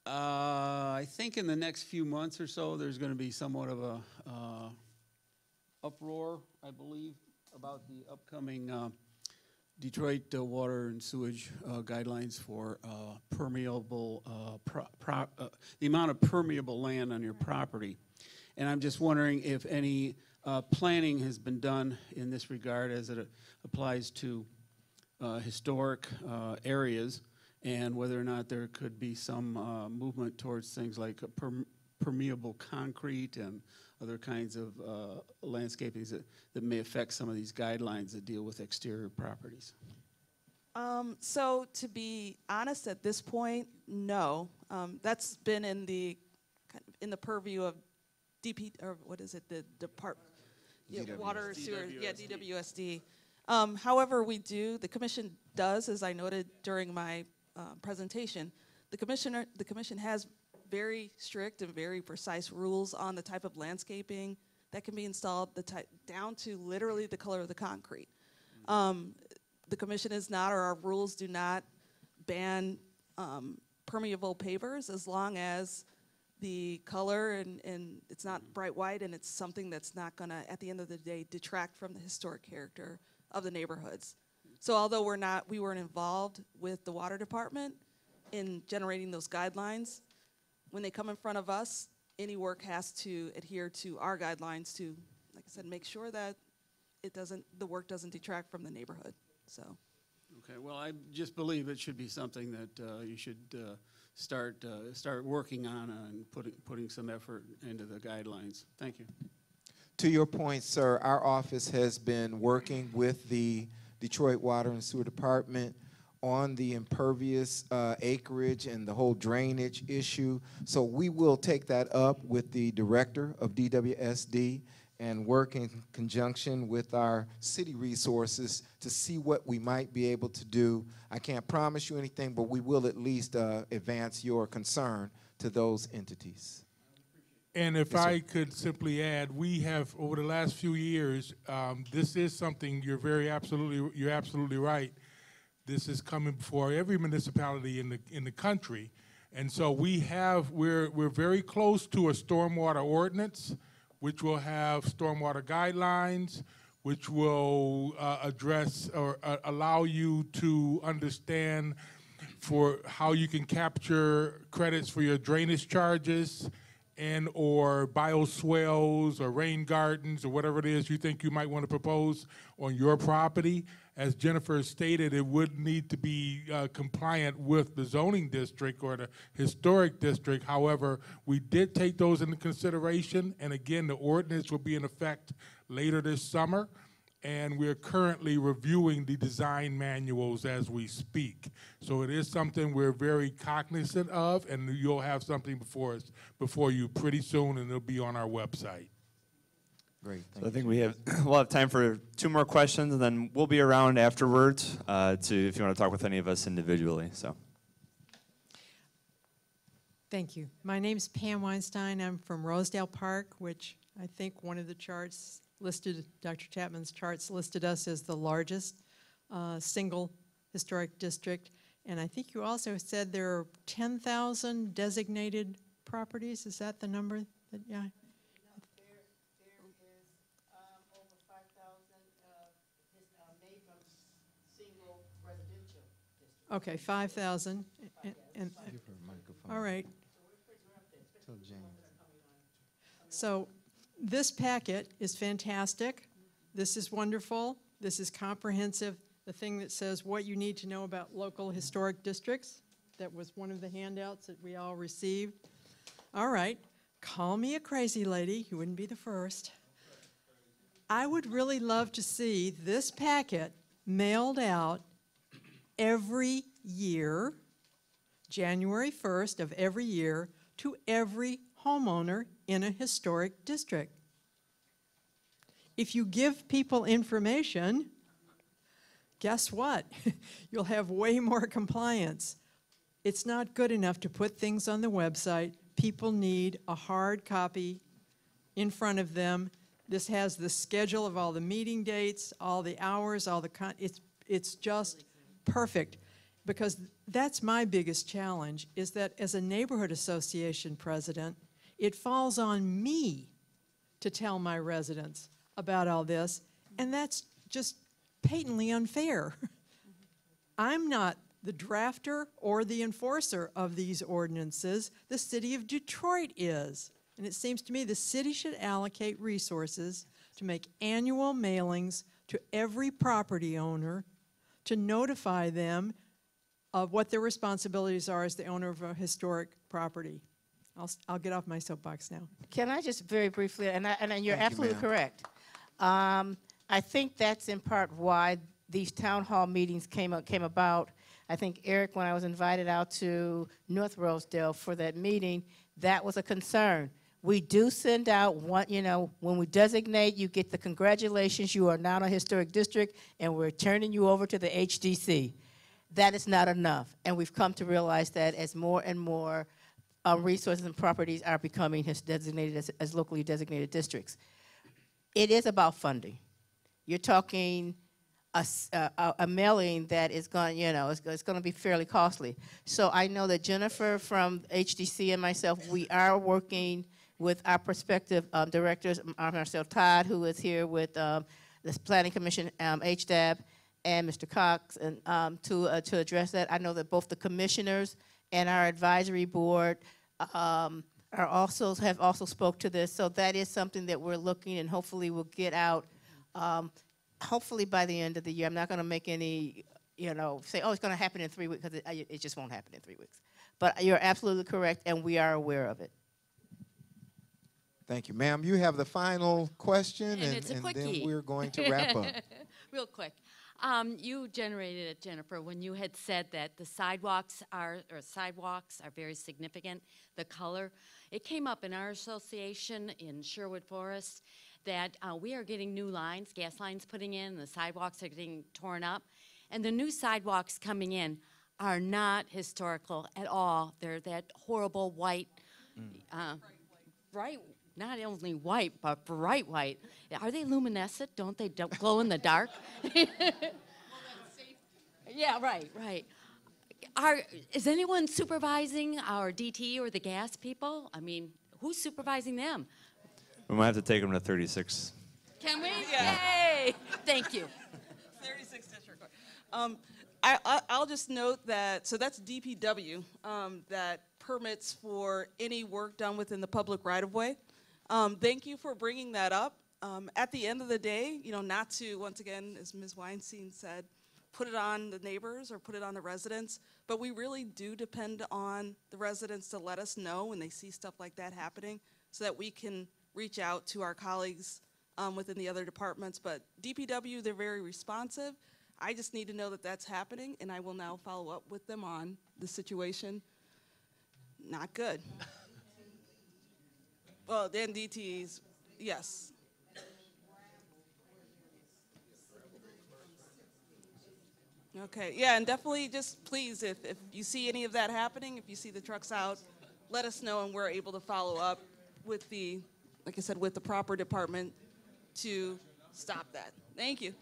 uh, I think in the next few months or so, there's going to be somewhat of a uh, uproar, I believe, about the upcoming uh, Detroit uh, water and sewage uh, guidelines for uh, permeable, uh, pro- pro- uh, the amount of permeable land on your property. And I'm just wondering if any uh, planning has been done in this regard as it applies to uh, historic uh, areas and whether or not there could be some uh, movement towards things like permeable concrete and other kinds of uh, landscapings that, that may affect some of these guidelines that deal with exterior properties. Um, so to be honest, at this point, no. Um, that's been in the in the purview of DP or what is it? The Depart, yeah, DWSD. Water Sewer, yeah, DWSD. Um, however, we do, the commission does, as I noted during my uh, presentation, the commissioner, the commission has very strict and very precise rules on the type of landscaping that can be installed, the type, down to literally the color of the concrete. Um, the commission is not, or our rules do not ban um, permeable pavers as long as the color and, and it's not bright white and it's something that's not gonna, at the end of the day, detract from the historic character of the neighborhoods. So although we're not, we weren't involved with the water department in generating those guidelines, when they come in front of us, any work has to adhere to our guidelines to, like I said, make sure that it doesn't, the work doesn't detract from the neighborhood, so. Okay, well, I just believe it should be something that uh, you should uh, start, uh, start working on and putting, putting some effort into the guidelines. Thank you. To your point, sir, our office has been working with the Detroit Water and Sewer Department on the impervious uh, acreage and the whole drainage issue. So we will take that up with the director of DWSD and work in conjunction with our city resources to see what we might be able to do. I can't promise you anything, but we will at least uh, advance your concern to those entities. And if Yes. I could simply add, we have, over the last few years, um, this is something, you're very absolutely, you're absolutely right. This is coming before every municipality in the, in the country. And so we have, we're, we're very close to a stormwater ordinance, which will have stormwater guidelines, which will uh, address or uh, allow you to understand for how you can capture credits for your drainage charges and or bioswales or rain gardens or whatever it is you think you might want to propose on your property. As Jennifer stated, it would need to be uh, compliant with the zoning district or the historic district. However, we did take those into consideration, and again, the ordinance will be in effect later this summer and we're currently reviewing the design manuals as we speak. So it is something we're very cognizant of, and you'll have something before us, before you pretty soon, and it'll be on our website. Great. So I think we have we'll have time for two more questions, and then we'll be around afterwards uh, to if you want to talk with any of us individually. So. Thank you. My name is Pam Weinstein. I'm from Rosedale Park, which I think one of the charts listed, Dr. Chapman's charts listed us as the largest uh, single historic district. And I think you also said there are 10,000 designated properties. Is that the number? That, yeah. Okay, 5,000. And, and, all right. So this packet is fantastic. This is wonderful. This is comprehensive. The thing that says what you need to know about local historic districts. That was one of the handouts that we all received. All right. Call me a crazy lady. You wouldn't be the first. I would really love to see this packet mailed out every year, January 1st of every year, to every homeowner in a historic district. If you give people information, guess what? You'll have way more compliance. It's not good enough to put things on the website. People need a hard copy in front of them. This has the schedule of all the meeting dates, all the hours, all the con, it's, it's just perfect. Because that's my biggest challenge, is that as a neighborhood association president, it falls on me to tell my residents about all this, and that's just patently unfair. I'm not the drafter or the enforcer of these ordinances. The city of Detroit is. And it seems to me the city should allocate resources to make annual mailings to every property owner to notify them of what their responsibilities are as the owner of a historic property. I'll, s- I'll get off my soapbox now. Can I just very briefly, and, I, and you're Thank absolutely ma'am. correct. Um, I think that's in part why these town hall meetings came, up- came about. I think Eric, when I was invited out to North Rosedale for that meeting, that was a concern. We do send out one, you know, when we designate, you get the congratulations, you are now a historic district, and we're turning you over to the HDC. That is not enough, and we've come to realize that as more and more uh, resources and properties are becoming designated as, as locally designated districts. It is about funding. You're talking a mailing that is going, you know, it's, it's going to be fairly costly. So I know that Jennifer from HDC and myself, we are working with our prospective um, directors, Marcel Todd, who is here with um, the Planning Commission, um, HDAB, and Mr. Cox, and um, to uh, to address that. I know that both the commissioners and our advisory board um, are also have also spoke to this. So that is something that we're looking, and hopefully we'll get out. Um, hopefully by the end of the year. I'm not going to make any, you know, say, oh, it's going to happen in three weeks because it, it just won't happen in three weeks. But you're absolutely correct, and we are aware of it. Thank you, ma'am. You have the final question, And it's a then we're going to wrap up. Real quick. Um, you generated it, Jennifer, when you had said that the sidewalks are, or sidewalks are very significant, the color. It came up in our association in Sherwood Forest that uh, we are getting new lines, gas lines putting in, the sidewalks are getting torn up. And the new sidewalks coming in are not historical at all. They're that horrible white, uh, bright, not only white, but bright white. Are they luminescent? Don't they don't glow in the dark? yeah, right, right. Are, is anyone supervising our DT or the gas people? I mean, who's supervising them? We might have to take them to 36. Can we? Yay! Thank you. 36 District Court. Um, I, I, I'll just note that, so that's DPW, um, that permits for any work done within the public right-of-way. Um, thank you for bringing that up. Um, at the end of the day, you know, not to, once again, as Ms. Weinstein said, put it on the neighbors or put it on the residents, but we really do depend on the residents to let us know when they see stuff like that happening so that we can reach out to our colleagues um, within the other departments. But DPW, they're very responsive. I just need to know that that's happening, and I will now follow up with them on the situation. Not good. Well, the NDTs, yes. Okay, yeah, and definitely just please, if, if you see any of that happening, if you see the trucks out, let us know and we're able to follow up with the, like I said, with the proper department to stop that. Thank you.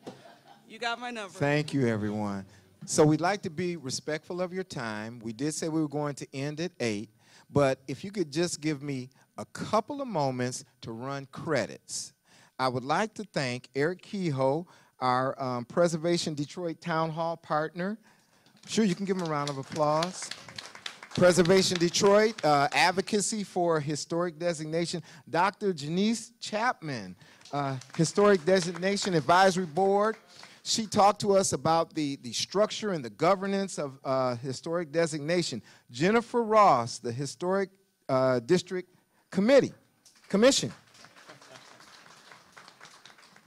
You got my number. Thank you, everyone. So we'd like to be respectful of your time. We did say we were going to end at eight, but if you could just give me a couple of moments to run credits. I would like to thank Eric Kehoe, our um, Preservation Detroit Town Hall partner. Sure, you can give him a round of applause. Preservation Detroit, uh, advocacy for historic designation. Dr. Janese Chapman, uh, Historic Designation Advisory Board. She talked to us about the, the structure and the governance of uh, historic designation. Jennifer Ross, the Historic uh, District Committee, Commission.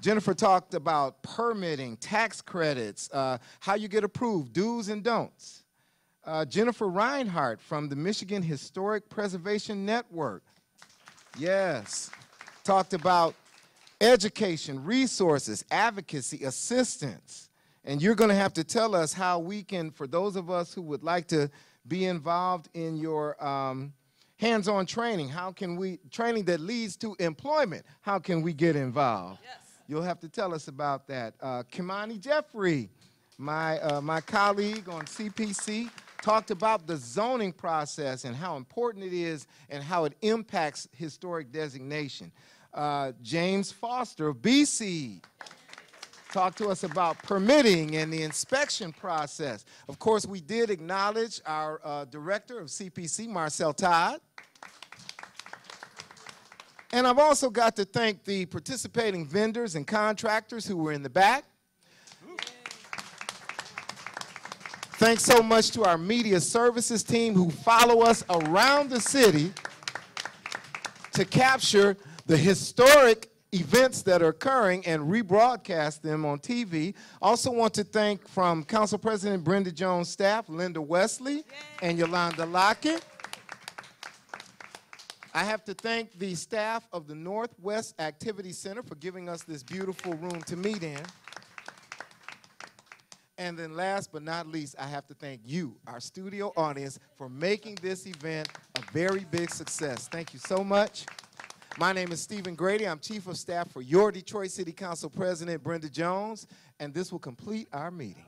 Jennifer talked about permitting, tax credits, uh, how you get approved, do's and don'ts. Uh, Jennifer Reinhardt from the Michigan Historic Preservation Network. Yes. Talked about education, resources, advocacy, assistance. And you're going to have to tell us how we can, for those of us who would like to be involved in your um, hands on training, how can we, training that leads to employment, how can we get involved? Yes. You'll have to tell us about that. Uh, Kimani Jeffrey, my, uh, my colleague on CPC, talked about the zoning process and how important it is and how it impacts historic designation. Uh, James Foster of BSEED talked to us about permitting and the inspection process. Of course, we did acknowledge our uh, director of CPC, Marcel Todd. And I've also got to thank the participating vendors and contractors who were in the back. Thanks so much to our media services team who follow us around the city to capture the historic events that are occurring and rebroadcast them on TV. Also want to thank from Council President Brenda Jones' staff, Linda Wesley and Yolanda Lockett. I have to thank the staff of the Northwest Activity Center for giving us this beautiful room to meet in. And then last but not least, I have to thank you, our studio audience, for making this event a very big success. Thank you so much. My name is Stephen Grady. I'm Chief of Staff for your Detroit City Council President, Brenda Jones, and this will complete our meeting.